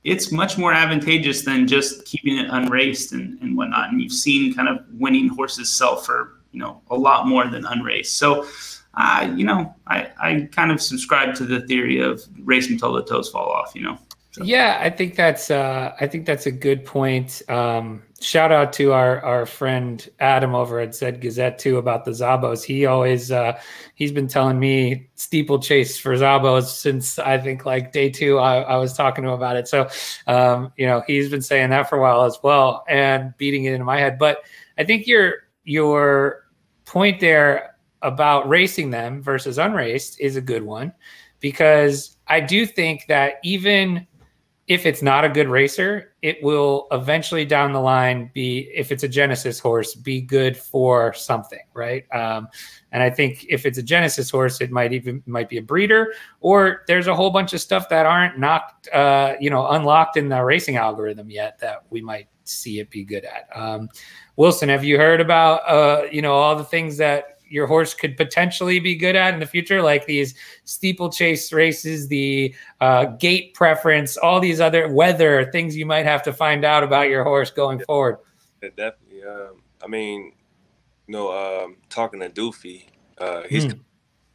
it's much more advantageous than just keeping it unraced and, and whatnot. And you've seen kind of winning horses sell for, you know, a lot more than unraced. So, uh, you know, I, I kind of subscribe to the theory of race until the toes fall off, you know. Yeah, I think that's uh, I think that's a good point. Um, shout out to our our friend Adam over at Zed Gazette too about the Szabos. He always uh, he's been telling me steeplechase for Szabos since I think like day two. I, I was talking to him about it, so um, you know he's been saying that for a while as well and beating it into my head. But I think your your point there about racing them versus unraced is a good one because I do think that even if it's not a good racer, it will eventually down the line be, if it's a Genesis horse, be good for something, right? Um, and I think if it's a Genesis horse, it might even might be a breeder, or there's a whole bunch of stuff that aren't knocked, uh, you know, unlocked in the racing algorithm yet that we might see it be good at. Um, Wilson, have you heard about, uh, you know, all the things that your horse could potentially be good at in the future, like these steeplechase races, the uh, gait preference, all these other weather things you might have to find out about your horse going forward. Definitely. Um, I mean, you know, um, talking to Doofy, uh, he's Hmm.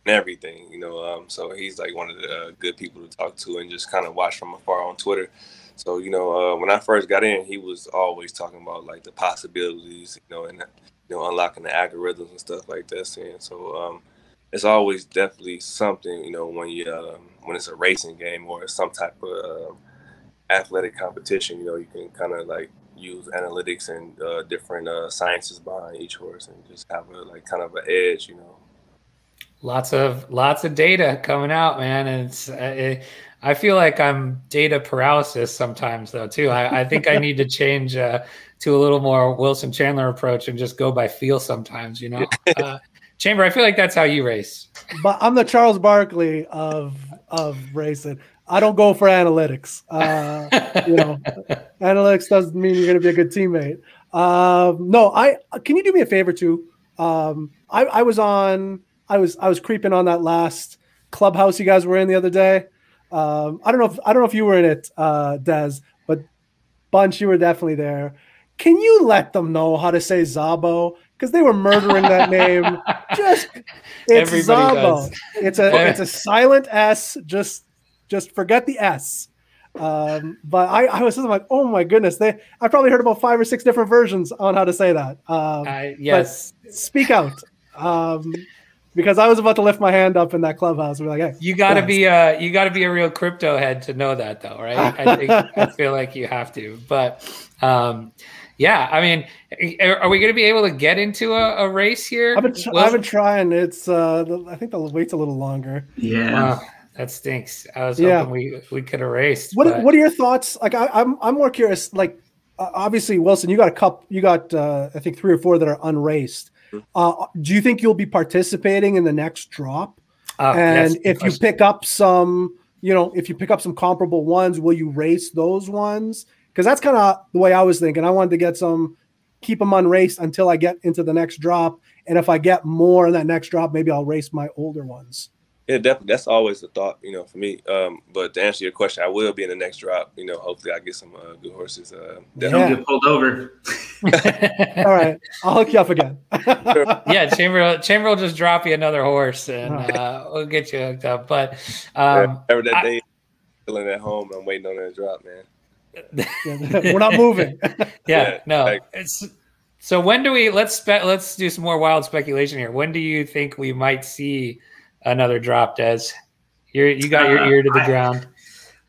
everything, you know. Um, so he's like one of the uh, good people to talk to and just kind of watch from afar on Twitter. So you know, uh, when I first got in, he was always talking about like the possibilities, you know, and know, unlocking the algorithms and stuff like that. And so um, it's always definitely something, you know, when you um, when it's a racing game or some type of um, athletic competition, you know, you can kind of like use analytics and uh, different uh, sciences behind each horse and just have a like kind of an edge, you know. Lots of lots of data coming out, man, and it's. Uh, it, I feel like I'm data paralysis sometimes, though. Too, I, I think I need to change uh, to a little more Wilson Chandler approach and just go by feel sometimes. You know, uh, Chamber. I feel like that's how you race. But I'm the Charles Barkley of of racing. I don't go for analytics. Uh, you know, analytics doesn't mean you're going to be a good teammate. Um, no, I can you do me a favor too? Um, I, I was on. I was I was creeping on that last clubhouse you guys were in the other day. Um, I don't know if I don't know if you were in it, uh, Des, but Bunch, you were definitely there. Can you let them know how to say Szabo? Because they were murdering that name. Just it's Everybody Szabo. does. It's a it's a silent S. Just just forget the S. Um, but I, I was just like, oh my goodness, they I probably heard about five or six different versions on how to say that. Um, Uh, yes. speak out. Um, because I was about to lift my hand up in that clubhouse. and be like, hey, You got to Yes. be a you got to be a real crypto head to know that though, right? I think I feel like you have to. But um, yeah, I mean, are, are we going to be able to get into a, a race here? I've been, tr- Will- I've been trying. It's uh, the, I think the wait's a little longer. Yeah. Wow, that stinks. I was Yeah. hoping we we could have raced. What but- What are your thoughts? Like, I, I'm I'm more curious. Like, uh, obviously, Wilson, you got a cup. You got uh, I think three or four that are unraced. Uh, do you think you'll be participating in the next drop? That's and good if you pick up some, you know, if you pick up some comparable ones, will you race those ones? Because that's kind of the way I was thinking. I wanted to get some, keep them unraced until I get into the next drop. And if I get more in that next drop, maybe I'll race my older ones. Yeah, definitely. That's always the thought, you know, for me. Um, but to answer your question, I will be in the next drop. You know, hopefully I get some uh, good horses. Uh, definitely. Yeah. Don't get pulled over. All right, I'll hook you up again. yeah, Chamber Chamber will just drop you another horse and uh, we'll get you hooked up. But Yeah, um, Whatever that I- day, chilling at home, I'm waiting on that drop, man. We're not moving. yeah, Yeah, no. like- it's so when do we let's spe- let's do some more wild speculation here. When do you think we might see another drop, Des? You're you got your Uh, ear to the I- ground.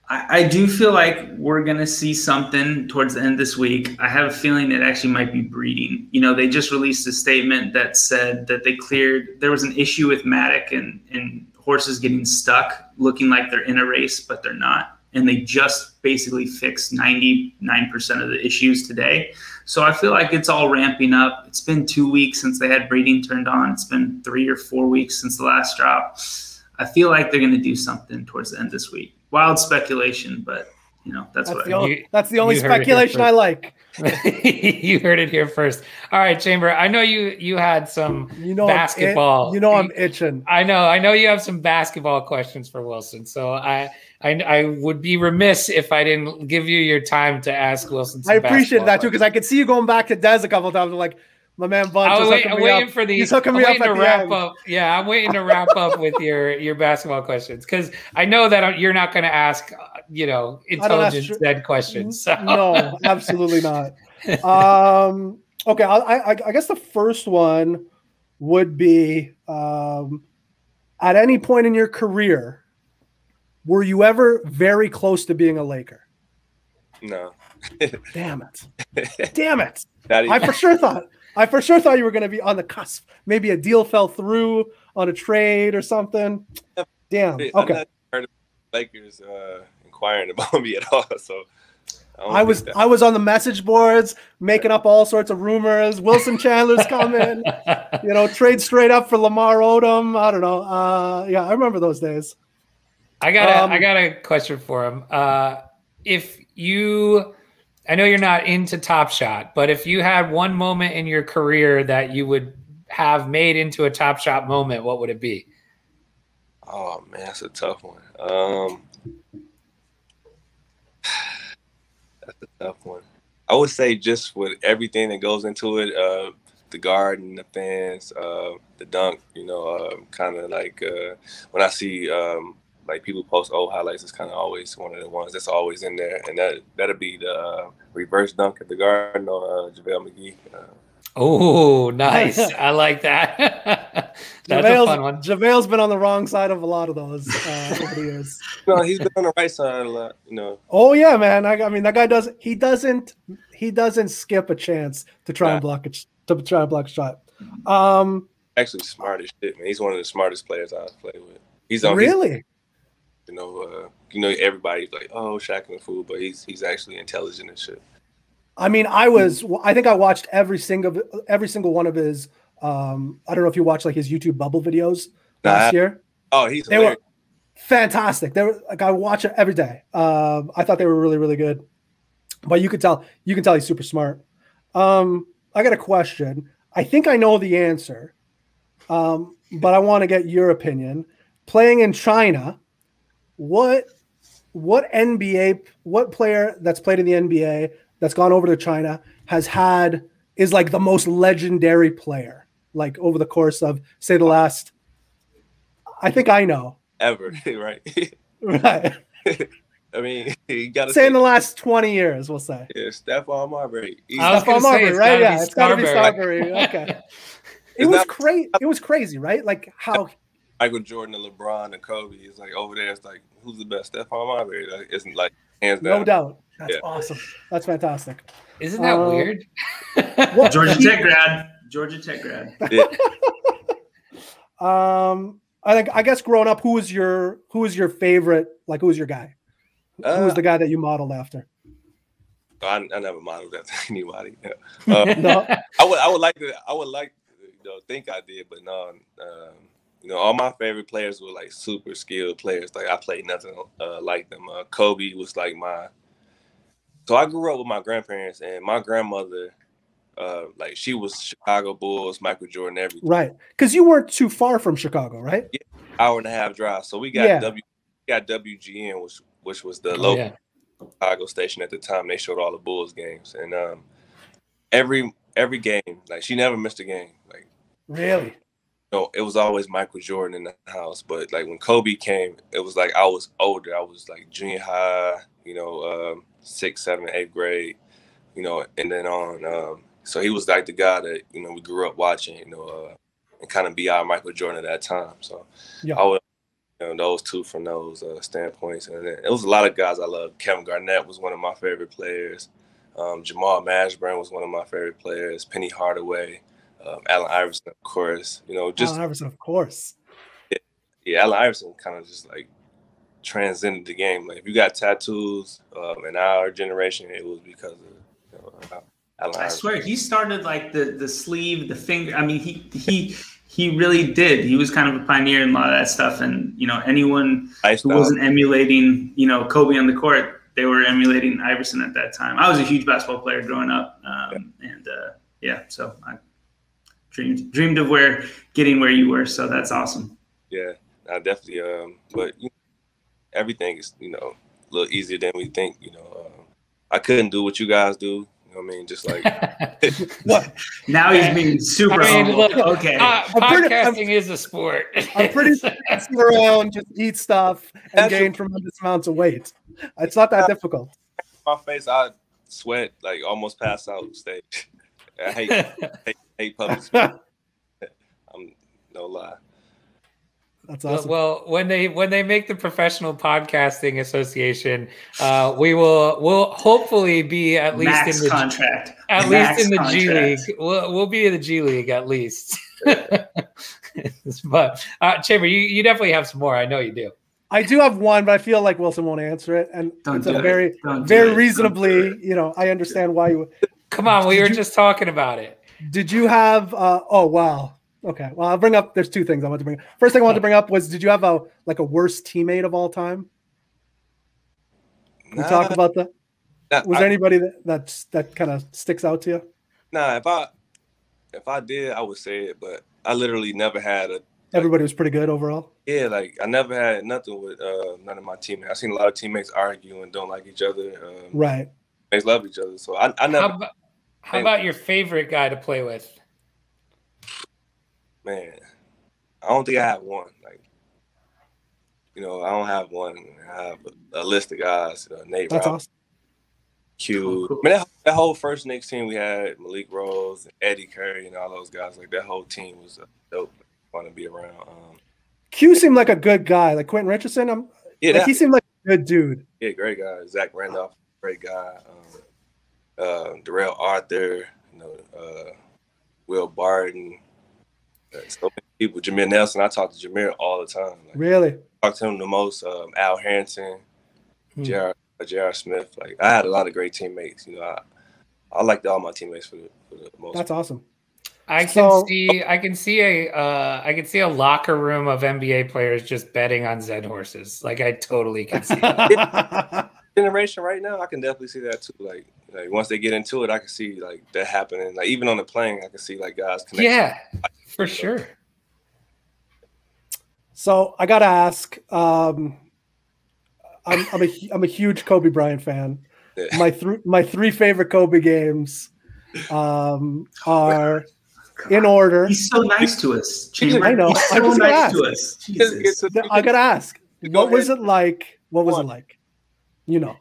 I, I do feel like we're gonna see something towards the end of this week. I have a feeling it actually might be breeding. You know, they just released a statement that said that they cleared. There was an issue with Matic and and horses getting stuck, looking like they're in a race, but they're not. And they just basically fixed ninety nine percent of the issues today. So I feel like it's all ramping up. It's been two weeks since they had breeding turned on. It's been three or four weeks since the last drop. I feel like they're going to do something towards the end this week. Wild speculation, but you know that's, That's what the I only, that's the only you heard it here speculation I like. you heard it here first. All right, Chamber. I know you you had some You know, basketball. It, you know, I'm itching. I know, I know you have some basketball questions for Wilson. So I, I, I would be remiss if I didn't give you your time to ask Wilson. some I appreciate basketball that too because I could see you going back to Des a couple times. I'm Like my man Bunch I is was wait, hooking I'm me waiting up. for the. He's hooking I'm me up waiting at to the wrap end. up. Yeah, I'm waiting to wrap up with your your basketball questions because I know that you're not going to ask, uh, you know, I don't ask intelligent dead questions. So. no, absolutely not. Um, okay, I, I, I guess the first one would be um, at any point in your career, were you ever very close to being a Laker? No. Damn it! Damn it! Even, I for sure thought I for sure thought you were going to be on the cusp. Maybe a deal fell through on a trade or something. Damn. I'm Okay. not heard of Lakers uh, inquiring about me at all. So don't I was I was on the message boards making up all sorts of rumors. Wilson Chandler's coming. you know, trade straight up for Lamar Odom. I don't know. Uh, yeah, I remember those days. I got a, Um, I got a question for him. Uh, if you, I know you're not into Top Shot, but if you had one moment in your career that you would have made into a Top Shot moment, what would it be? Oh man, that's a tough one. Um, that's a tough one. I would say just with everything that goes into it, uh, the garden, the fans, uh, the dunk. You know, uh, kind of like when I see um, like people post old highlights, it's kind of always one of the ones that's always in there, and that that'll be the uh, reverse dunk at the garden on uh, JaVale McGee. Uh, Oh, nice! I like that. That's a fun one. Javale's been on the wrong side of a lot of those uh, over the years. no, he's been on the right side a lot. You know, Oh yeah, man. I, I mean, that guy does. He doesn't. He doesn't skip a chance to try and block it. To try and block a shot. Um, actually smart as shit, man. He's one of the smartest players I've played with. He's on. he's- really? You know, uh, you know, everybody's like, "Oh, Shaqtin' a Fool," but he's he's actually intelligent and shit. I mean, I was. I think I watched every single every single one of his. Um, I don't know if you watched like his YouTube bubble videos Nah, last I- year. Oh, he's They were fantastic. They were like I watch it every day. Um, I thought they were really really good. But you could tell you can tell he's super smart. Um, I got a question. I think I know the answer, um, but I want to get your opinion. Playing in China, what what NBA what player that's played in the NBA that's gone over to China has had is like the most legendary player, like over the course of say the last. I think I know. Ever, right? Right. I mean, you got to say in the last 20 years, we'll say. Yeah, Stephon Marbury. He's I was gonna Stephon Marbury, it's right? Yeah, it's got to be Starbury. Starbury. Okay. It was crazy. It was crazy, right? Like how Michael Jordan and LeBron and Kobe. It's like over there. It's like who's the best? Stephon Marbury. Like, it's like hands down. no doubt. That's Yeah. awesome. That's fantastic. Isn't that Uh, weird? What- Georgia Tech grad. Georgia Tech grad. Yeah. Um, I think I guess growing up, who was your who was your favorite? Like who was your guy? who was Uh, the guy that you modeled after? I, I never modeled after anybody. Yeah. Uh, No. I would I would like to I would like to you know, think I did, but no. Um, you know, all my favorite players were like super skilled players. Like I played nothing uh, like them. Uh, Kobe was like my. So I grew up with my grandparents, and my grandmother, uh, like she was Chicago Bulls, Michael Jordan, everything. Right. Because you weren't too far from Chicago, right? Yeah, Hour and a half drive. So we got Yeah. W, we got WGN, which which was the Oh, local yeah. Chicago station at the time. They showed all the Bulls games, and um, every every game, like she never missed a game. Like Really? Know, it was always Michael Jordan in the house. But like when Kobe came, it was like I was older. I was like junior high, you know, um, sixth, seventh, eighth grade, you know, and then on. Um, so he was like the guy that you know we grew up watching, you know, uh, and kind of be our Michael Jordan at that time. So Yeah. I would. You know, those two from those uh, standpoints, and then it was a lot of guys I loved. Kevin Garnett was one of my favorite players. Um, Jamal Mashburn was one of my favorite players. Penny Hardaway, um, Allen Iverson, of course. You know, just Allen Iverson, of course. yeah, Allen Iverson kind of just like transcended the game. Like if you got tattoos um, in our generation, it was because of you know, Allen I Iverson. swear he started like the the sleeve, the finger. I mean, he he he really did. He was kind of a pioneer in a lot of that stuff. And you know, anyone who Lifestyle. wasn't emulating, you know, Kobe on the court, they were emulating Iverson at that time. I was a huge basketball player growing up, um, and uh, yeah, so I dreamed dreamed of where getting where you were. So that's awesome. Yeah, I definitely. Um, but you know, everything is you know a little easier than we think. You know, um, I couldn't do what you guys do. You know what I mean? Just like What? Now he's being super I mean, humble. look, okay. Uh, I'm pretty- podcasting is a sport. I'm pretty sure I sit around, just eat stuff, and That's- gain tremendous amounts of weight. It's not that difficult. my face, I sweat like almost pass out on stage. I hate hate, hate public. speaking. I'm no lie. That's Well- awesome. Well, when they when they make the professional podcasting association, uh, we will will hopefully be at least Max in the contract. at Max least in the G. League. We'll, we'll be in the G League at least. but uh, Chamber, you, you definitely have some more. I know you do. I do have one, but I feel like Wilson won't answer it, and Don't it's do a very, Don't very it. Reasonably. You know, I understand why you. Come on, we were you- just talking about it. Did you have? Uh, oh wow. Okay. Well, I'll bring up. There's two things I want to bring. up. First thing I wanted to bring up was, did you have a like a worst teammate of all time? We Nah, talked about that. nah, Was I- there anybody that that's, that kind of sticks out to you? Nah, if I if I did, I would say it, but I literally never had a Everybody was pretty good overall. yeah, like I never had nothing with uh none of my teammates. I've seen a lot of teammates argue and don't like each other. Um, Right. They love each other, so I, I How never about, how about your favorite guy to play with? man. I don't think I have one. Like you know, I don't have one. I have a, a list of guys. Uh, Nate That's Robinson, awesome. Q. Cool. I mean, that, that whole first Knicks team we had Malik Rose, Eddie Curry, and all those guys. Like that whole team was uh, dope. Fun to be around. Um, Q seemed like a good guy. Like Quentin Richardson, I'm yeah, like that, he seemed like a good dude. yeah, great guy. Zach Randolph, great guy. Um, uh, Darrell Arthur, you know, uh, Will Barton. Uh, so many people. Jameer Nelson. I talk to Jameer all the time. Like, Really. talk to him the most. Um, Al Harrington, Hmm. J.R. J.R. Smith. Like I had a lot of great teammates. You know, I, I liked all my teammates for the, for the most. That's awesome. I can So- see I can see a uh, I can see a locker room of NBA players just betting on Zed horses. Like I totally can see. that. generation right now, I can definitely see that too. Like, like once they get into it, I can see like that happening. Like even on the plane, I can see like guys connect. yeah, for sure. so I gotta ask. Um, I'm I'm a hu- I'm a huge Kobe Bryant fan. Yeah. My three my three favorite Kobe games um, are in order. He's so nice to us. Chamber. I know. He's so I nice ask. to us. Jesus. I gotta ask. What was it like? What was it like? You know.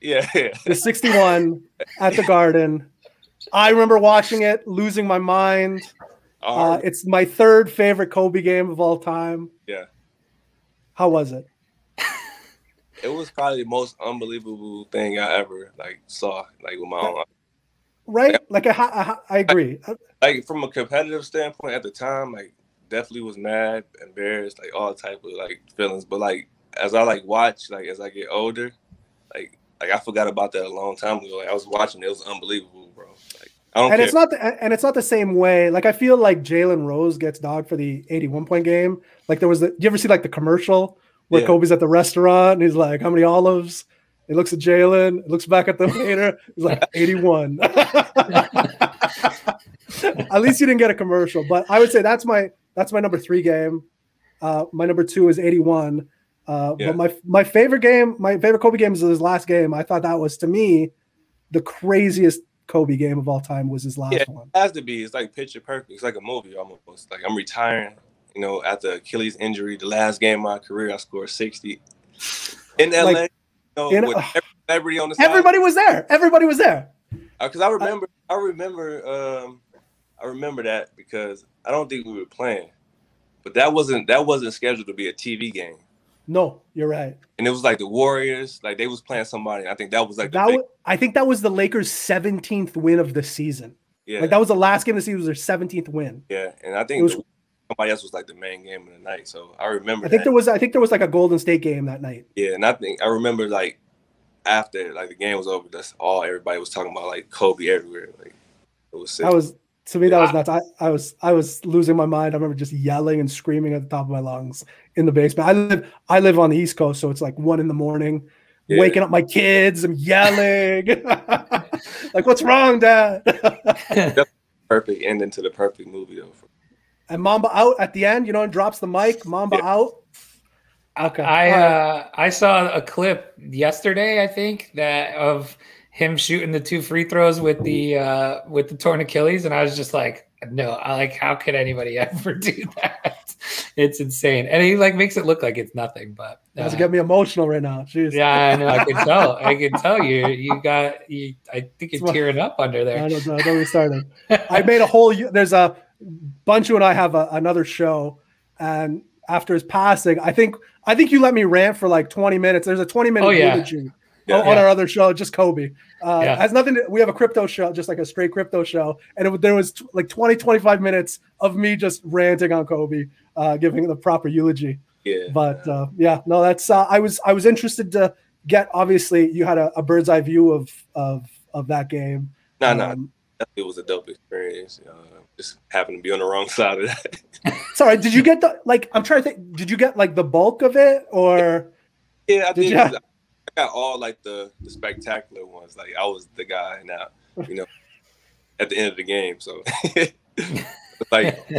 Yeah. yeah. The 61 at the Garden. I remember watching it, losing my mind. Uh, it's my third favorite Kobe game of all time. Yeah. How was it? It was probably the most unbelievable thing I ever like saw, like with my own. eyes. Right? Like I, I, I agree. Like from a competitive standpoint, at the time, like definitely was mad, embarrassed, like all type of like feelings. But like as I like watch, like as I get older, like like I forgot about that a long time ago. Like I was watching, it was unbelievable, bro. Like I don't and care. it's not the, and it's not the same way. Like I feel like Jalen Rose gets dogged for the 81 point game. Like there was the you ever see like the commercial where Yeah. Kobe's at the restaurant and he's like, How many olives? He looks at Jalen, looks back at the waiter, he's like 81. at least you didn't get a commercial, but I would say that's my that's my number three game. Uh, my number two is 81. Uh, Yeah. But my my favorite game, my favorite Kobe game is his last game. I thought that was to me the craziest Kobe game of all time was his last Yeah. one. It has to be. It's like picture perfect. It's like a movie almost. Like I'm retiring. You know, after Achilles injury, the last game of my career, I scored 60 in LA. Like, you know, in- with every celebrity on the side. Everybody was there. Everybody was there. because I remember, I remember, um, I remember that because I don't think we were playing, but that wasn't that wasn't scheduled to be a TV game, No, you're right. and it was like the Warriors, like they was playing somebody. I think that was like That was, I think that was the Lakers' 17th win of the season. yeah, Like that was the last game of the season. Was their 17th win. yeah, and I think It was- the- somebody else was like the main game of the night. So I remember. I think that. there was. I think there was like a Golden State game that night. Yeah, and I think I remember like after like the game was over, that's all everybody was talking about, like Kobe everywhere. Like it was sick. I was to me that was nuts. I, I was I was losing my mind. I remember just yelling and screaming at the top of my lungs in the basement. I live I live on the East Coast, so it's like one in the morning, Yeah. waking up my kids. I'm yelling, like, "What's wrong, Dad?" perfect ending to the perfect movie though. and Mamba out at the end. You know, and drops the mic. Mamba Yeah. out. Okay, I uh, I saw a clip yesterday, I think, that of him shooting the two free throws with the uh, with the torn Achilles, and I was just like, no, I like how could anybody ever do that? It's insane, and he like makes it look like it's nothing, but That doesn't uh, me emotional right now. Jeez. yeah, I know, I can tell, I can tell you, you got, you, I think you're tearing up under I there. don't know. Don't get started. I made a whole. There's a Bunchu and I have a, another show, and after his passing, I think I think you let me rant for like 20 minutes. There's a 20 minute Oh, yeah. Eulogy Yeah. on, on our other show, just Kobe. Uh, Yeah. Has nothing. To, we have a crypto show, just like a straight crypto show, and it, there was t- like 20, 25 minutes of me just ranting on Kobe, uh, giving the proper eulogy. Yeah, But uh, yeah, no, that's. Uh, I was I was interested to get. Obviously, you had a, a bird's eye view of of of that game. no, no, Um, it was a dope experience. Uh, just happened to be on the wrong side of that. Sorry, did you get the like? I'm trying to think. Did you get like the bulk of it, or yeah, I Did did. You- I got all like the, the spectacular ones. Like I was the guy now, you know, at the end of the game. So like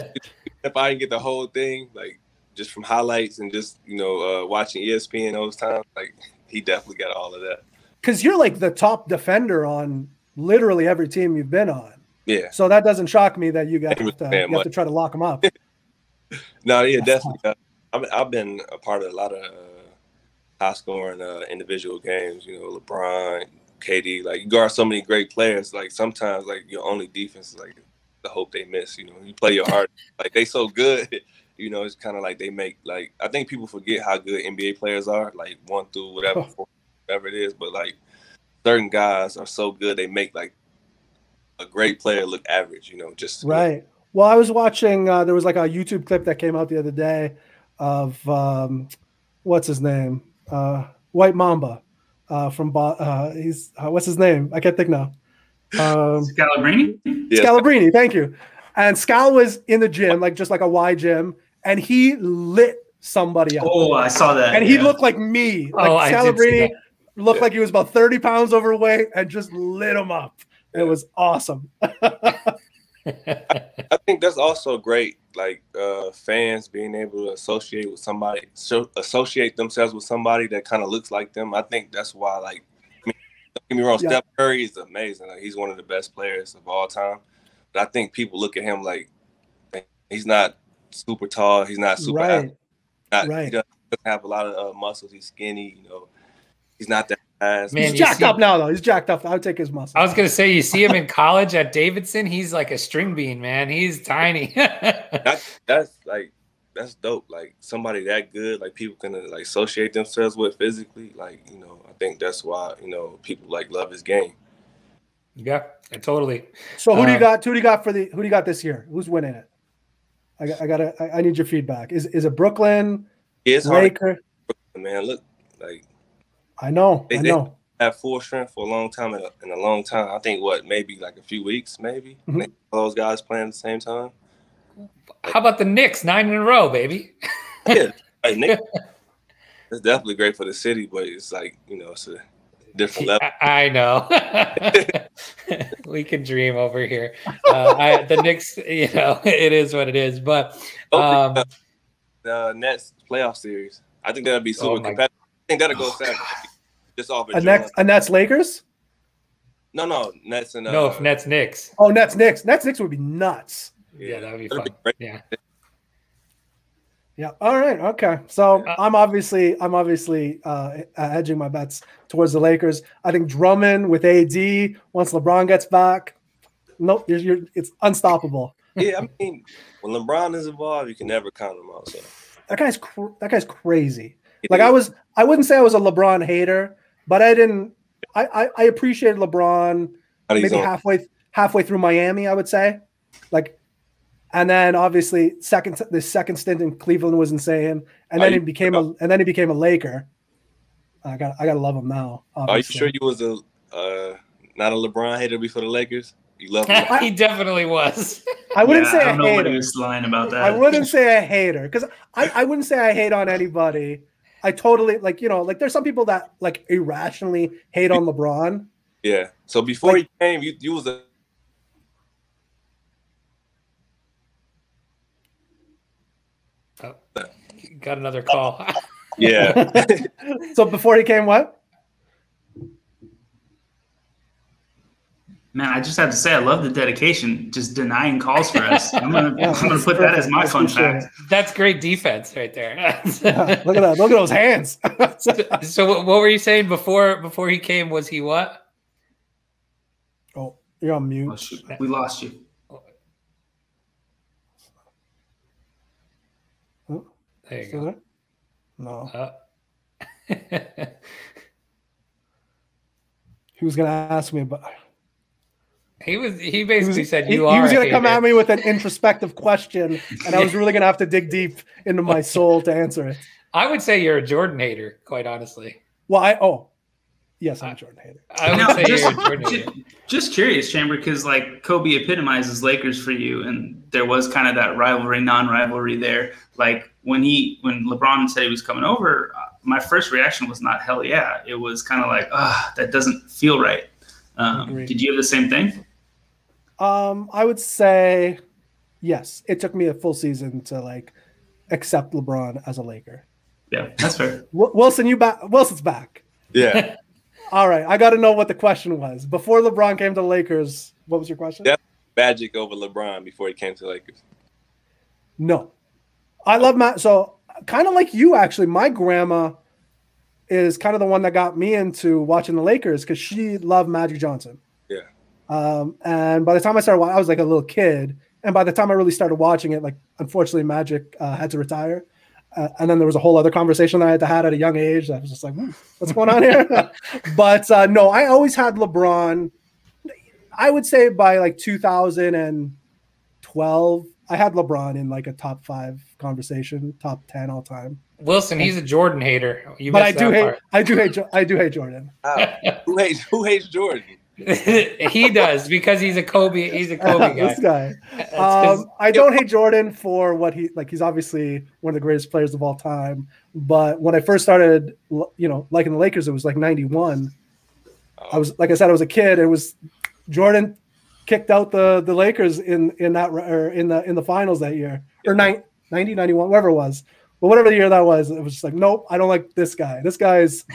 if I didn't get the whole thing, like just from highlights and just you know uh, watching ESPN those times, like he definitely got all of that. because you're like the top defender on literally every team you've been on? Yeah. So that doesn't shock me that you got Thank you, to, you have to try to lock him up. No, yeah, That's definitely. I've, I've been a part of a lot of uh, high scoring uh, individual games. You know, LeBron, KD. Like you guard so many great players. Like sometimes, like your only defense is like the hope they miss. You know, you play your heart. like they so good. You know, it's kind of like they make like I think people forget how good NBA players are. Like one through whatever, four, whatever it is. But like certain guys are so good, they make like a great player look average. You know, just right. Well, I was watching. Uh, there was like a YouTube clip that came out the other day of um, what's his name, uh, White Mamba uh, from. Bo- uh, he's uh, what's his name? I can't think now. Um, Scalabrine? Yeah. Scalabrine, thank you. And Scal was in the gym, like just like a Y gym, and he lit somebody up. Oh, I saw that. and he yeah. looked like me. Like Oh, I did see Scalabrine that. looked like he was about 30 pounds overweight and just lit him up. It was awesome. I think that's also great. Like uh, fans being able to associate with somebody, so associate themselves with somebody that kind of looks like them. I think that's why, like, I mean, the get me wrong, Yeah. Steph Curry is amazing. Like he's one of the best players of all time. But I think people look at him like he's not super tall. He's not super. Right. not, right. He doesn't have a lot of uh, muscles. He's skinny. You know, he's not that. Man, He's jacked see- up now, though. He's jacked up. I would take his muscle. I was gonna say, you see him in college at Davidson. He's like a string bean, man. He's tiny. That, that's like that's dope. Like somebody that good, like people can uh, like associate themselves with physically. Like you know, I think that's why you know people like love his game. yeah, totally. So who do you Uh, got? Who do you got for the? Who do you got this year? Who's winning it? I got. I got. I, I need your feedback. Is is it Brooklyn? Yeah, it's hard, Laker? man. Look, like I know. I They- they- know. had full strength for a long time. In a, in a long time, I think what maybe like a few weeks, maybe Mhm. all those guys playing at the same time. How about the Knicks? Nine in a row, baby. Yeah, like Nick, it's definitely great for the city, but it's like you know, it's a different level. I, I know. we can dream over here. Uh, I, the Knicks, you know, it is what it is. But um, uh, Nets playoff series. I think that'll be super Oh my- competitive. I think that'll go Oh, Saturday. Just off A of Nets. A Nets. Lakers. No, no, Nets and uh, no, if Nets Knicks. Oh, Nets. Knicks. Nets. Knicks would be nuts. Yeah, that would be That'll fun. great. Yeah. Yeah. All right. Okay. So Uh, I'm obviously I'm obviously uh, hedging my bets towards the Lakers. I think Drummond with AD once LeBron gets back, nope, you're, you're, it's unstoppable. Yeah, I mean, when LeBron is involved, you can never count him out. So That guy's cr- that guy's crazy. Like I was, I wouldn't say I was a LeBron hater, but I didn't. I I, I appreciated LeBron How he's maybe on- halfway halfway through Miami. I would say, like, and then obviously second the second stint in Cleveland was insane, and then you- he became a and then he became a Laker. I got I gotta love him now. Are you sure you was a uh, not a LeBron hater before the Lakers? You love him. he definitely was. I wouldn't Yeah, say I a don't know what he hater. was lying about that. I wouldn't say a hater because I, I wouldn't say I hate on anybody. I totally like you know like there's some people that like irrationally hate on LeBron. yeah. So before Like- he came, you you was a Oh, got another call. yeah. So before he came, what? Man, I just have to say, I love the dedication, just denying calls for us. I'm gonna, Yeah, I'm gonna that's put that as my I fun appreciate fact. That's great defense right there. Yeah, look at that! Look at those hands. so what what were you saying before before he came? Was he what? oh, you're on Oh, mute. shoot, we lost you. There you Still go. there? No, Uh, he was gonna ask me about. He was. He He basically was, said he, you he are. was gonna come at me with an introspective question, and I was really gonna have to dig deep into my soul to answer it. I would say you're a Jordan hater, quite honestly. Well, I oh, yes, I'm a Jordan hater. I would No, say just, you're a Jordan hater. just curious, Chamber, because like Kobe epitomizes Lakers for you, and there was kind of that rivalry, non-rivalry there. Like when he, when LeBron said he was coming over, uh, my first reaction was not hell yeah. It was kind of like, ah, that doesn't feel right. Um, did you have the same thing? Um, I would say yes. It took me a full season to like accept LeBron as a Laker. Yeah, that's fair. Wilson, you back? Wilson's back. Yeah. All right, I got to know what the question was before LeBron came to the Lakers. What was your question? Yeah. Magic over LeBron before he came to Lakers. No, I love Matt. So kind of like you, actually. My grandma is kind of the one that got me into watching the Lakers because she loved Magic Johnson. Yeah. Um, and by the time I started, wa- I was like a little kid, and by the time I really started watching it, like unfortunately, Magic uh, had to retire. Uh, and then there was a whole other conversation that I had to had at a young age. I was just like, hmm, "What's going on here?" but uh, no, I always had LeBron. I would say by like 2012, I had LeBron in like a top five conversation, top ten all time. Wilson, he's a Jordan hater. You but I missed do hate, part. I do hate, I do hate Jordan. Wow. who hates who hates Jordan? he does because he's a Kobe. He's a Kobe guy. this guy. Um, I don't hate Jordan for what he like. He's obviously one of the greatest players of all time. But when I first started, you know, like in the Lakers, it was like '91. I was like I said, I was a kid. It was Jordan kicked out the the Lakers in in that or in the in the finals that year or nine, 90, 91, whatever it was. But whatever the year that was, it was just like, nope, I don't like this guy. This guy's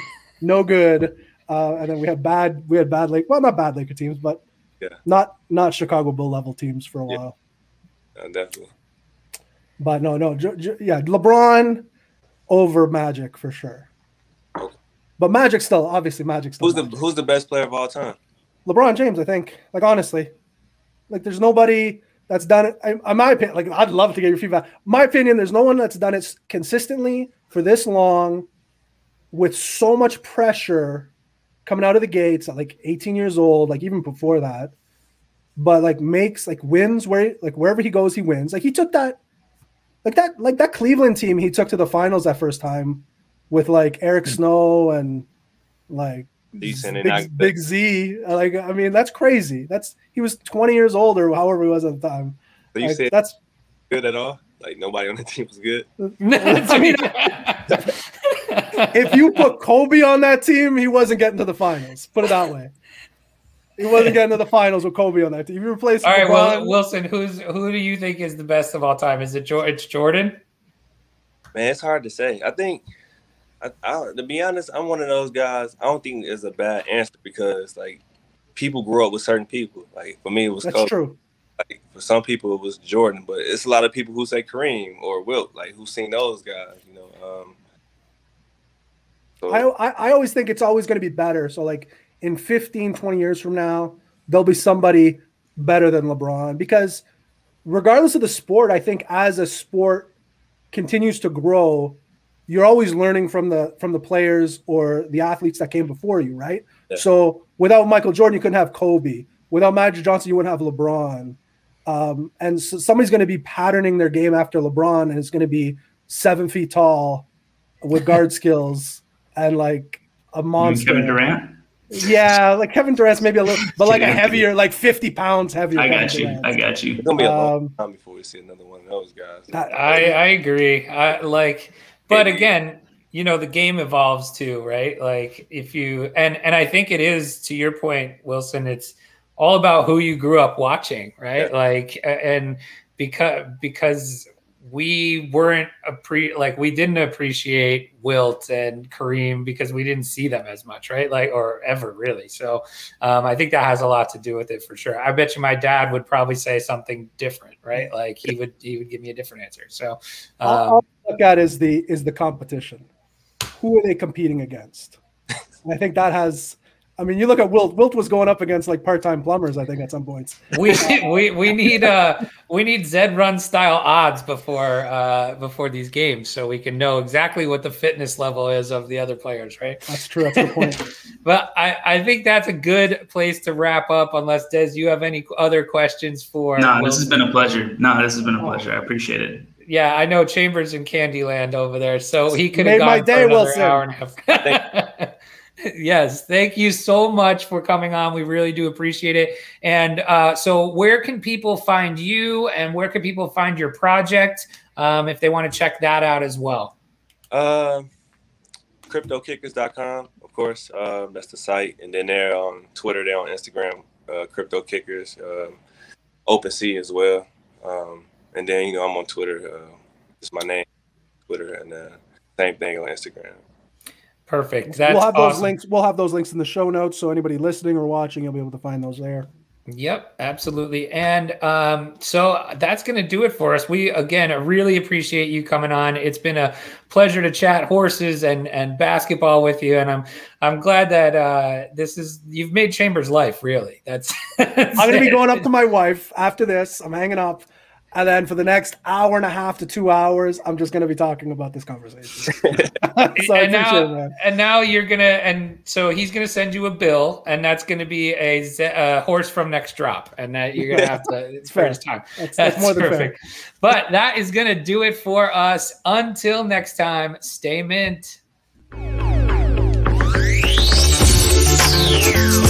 no good. Uh, and then we had bad we had bad Lake well not bad Laker teams, but Yeah. not not Chicago Bull level teams for a Yeah. while. Uh, definitely. But no, no, J- J- yeah, LeBron over Magic for sure. Okay. But Magic still, obviously, Magic still. Who's the Who's the best player of all time? LeBron James? I think. Like honestly, like there's nobody that's done it. I, in my opinion, like I'd love to get your feedback. My opinion, there's no one that's done it consistently for this long, with so much pressure coming out of the gates at like 18 years old, like even before that. But like makes like wins where like wherever he goes, he wins. Like he took that like that like that Cleveland team he took to the finals that first time with like Eric hmm. Snow and like Decent big, not- big Z. Like I mean, that's crazy. That's he was 20 years old or however he was at the time. So you Like, said that's good at all? Like nobody on the team was good. I mean, if you put Kobe on that team, he wasn't getting to the finals. Put it that way. He wasn't getting to the finals with Kobe on that team. If you replace all right, well, Wilson, who's who do you think is the best of all time? Is it George? It's Jordan? Man, it's hard to say. I think, I, I, to be honest, I'm one of those guys. I don't think it's a bad answer because like people grew up with certain people. Like for me, it was that's Kobe. true. Like for some people, it was Jordan. But it's a lot of people who say Kareem or Wilt, like who've seen those guys. You know. Um, so, I, I I always think it's always going to be better. So like in 15, 20 years from now, there'll be somebody better than LeBron because regardless of the sport, I think as a sport continues to grow, you're always learning from the from the players or the athletes that came before you, right? Yeah. So without Michael Jordan, you couldn't have Kobe. Without Magic Johnson, you wouldn't have LeBron. Um, and so somebody's going to be patterning their game after LeBron, and it's going to be seven feet tall with guard skills and like a monster. Kevin Durant. Yeah, like Kevin Durant's maybe a little, but like a heavier, like 50 pounds heavier. I Kevin got you. Durant. I got you. it's gonna be a long Um, time before we see another one of those guys. That- I I agree. I like, but Maybe. again, you know, the game evolves too, right? Like if you and and I think it is to your point, Wilson. It's all about who you grew up watching, right? Yeah. Like, and because because we weren't appre like we didn't appreciate Wilt and Kareem because we didn't see them as much, right? Like or ever really. So um, I think that has a lot to do with it for sure. I bet you my dad would probably say something different, right? Like he would he would give me a different answer. So um, all I look at is the is the competition. Who are they competing against? I think that has. I mean, you look at Wilt. Wilt was going up against like part-time plumbers. I think at some points. we we we need uh we need Zed run style odds before uh before these games so we can know exactly what the fitness level is of the other players, right? That's true. That's the point. But I I think that's a good place to wrap up. Unless Des, you have any other questions for? No, this has been a pleasure. No, this has been a pleasure. I appreciate it. Yeah, I know Chambers in Candyland over there, so he could Made have my gone day, for another Wilson. hour and a half. yes, thank you so much for coming on. We really do appreciate it. And uh, so, where can people find you, and where can people find your project um, if they want to check that out as well? Um, CryptoKickers.com, of course. Um, that's the site, and then they're on Twitter. They're on Instagram. Uh, Crypto Kickers, um, OpenSea as well. Um, and then you know I'm on Twitter. Uh, it's my name, Twitter, and uh, same thing on Instagram. Perfect. That's we'll have those links. We'll have those links in the show notes, so anybody listening or watching, you'll be able to find those there. Yep, absolutely. And um, so that's going to do it for us. We again really appreciate you coming on. It's been a pleasure to chat horses and and basketball with you. And I'm I'm glad that uh, this is you've made Chambers' life really. That's I'm gonna be going up to my wife after this. I'm hanging up, and then for the next hour and a half to two hours, I'm just gonna be talking about this conversation. so and appreciate it, now, and now you're gonna, and so he's gonna send you a bill, and that's gonna be a, a horse from next drop, and that you're gonna have to. It's for fair. his time. That's, That's, that's more than perfect. But that is going to do it for us. Until next time, stay mint. Thank you.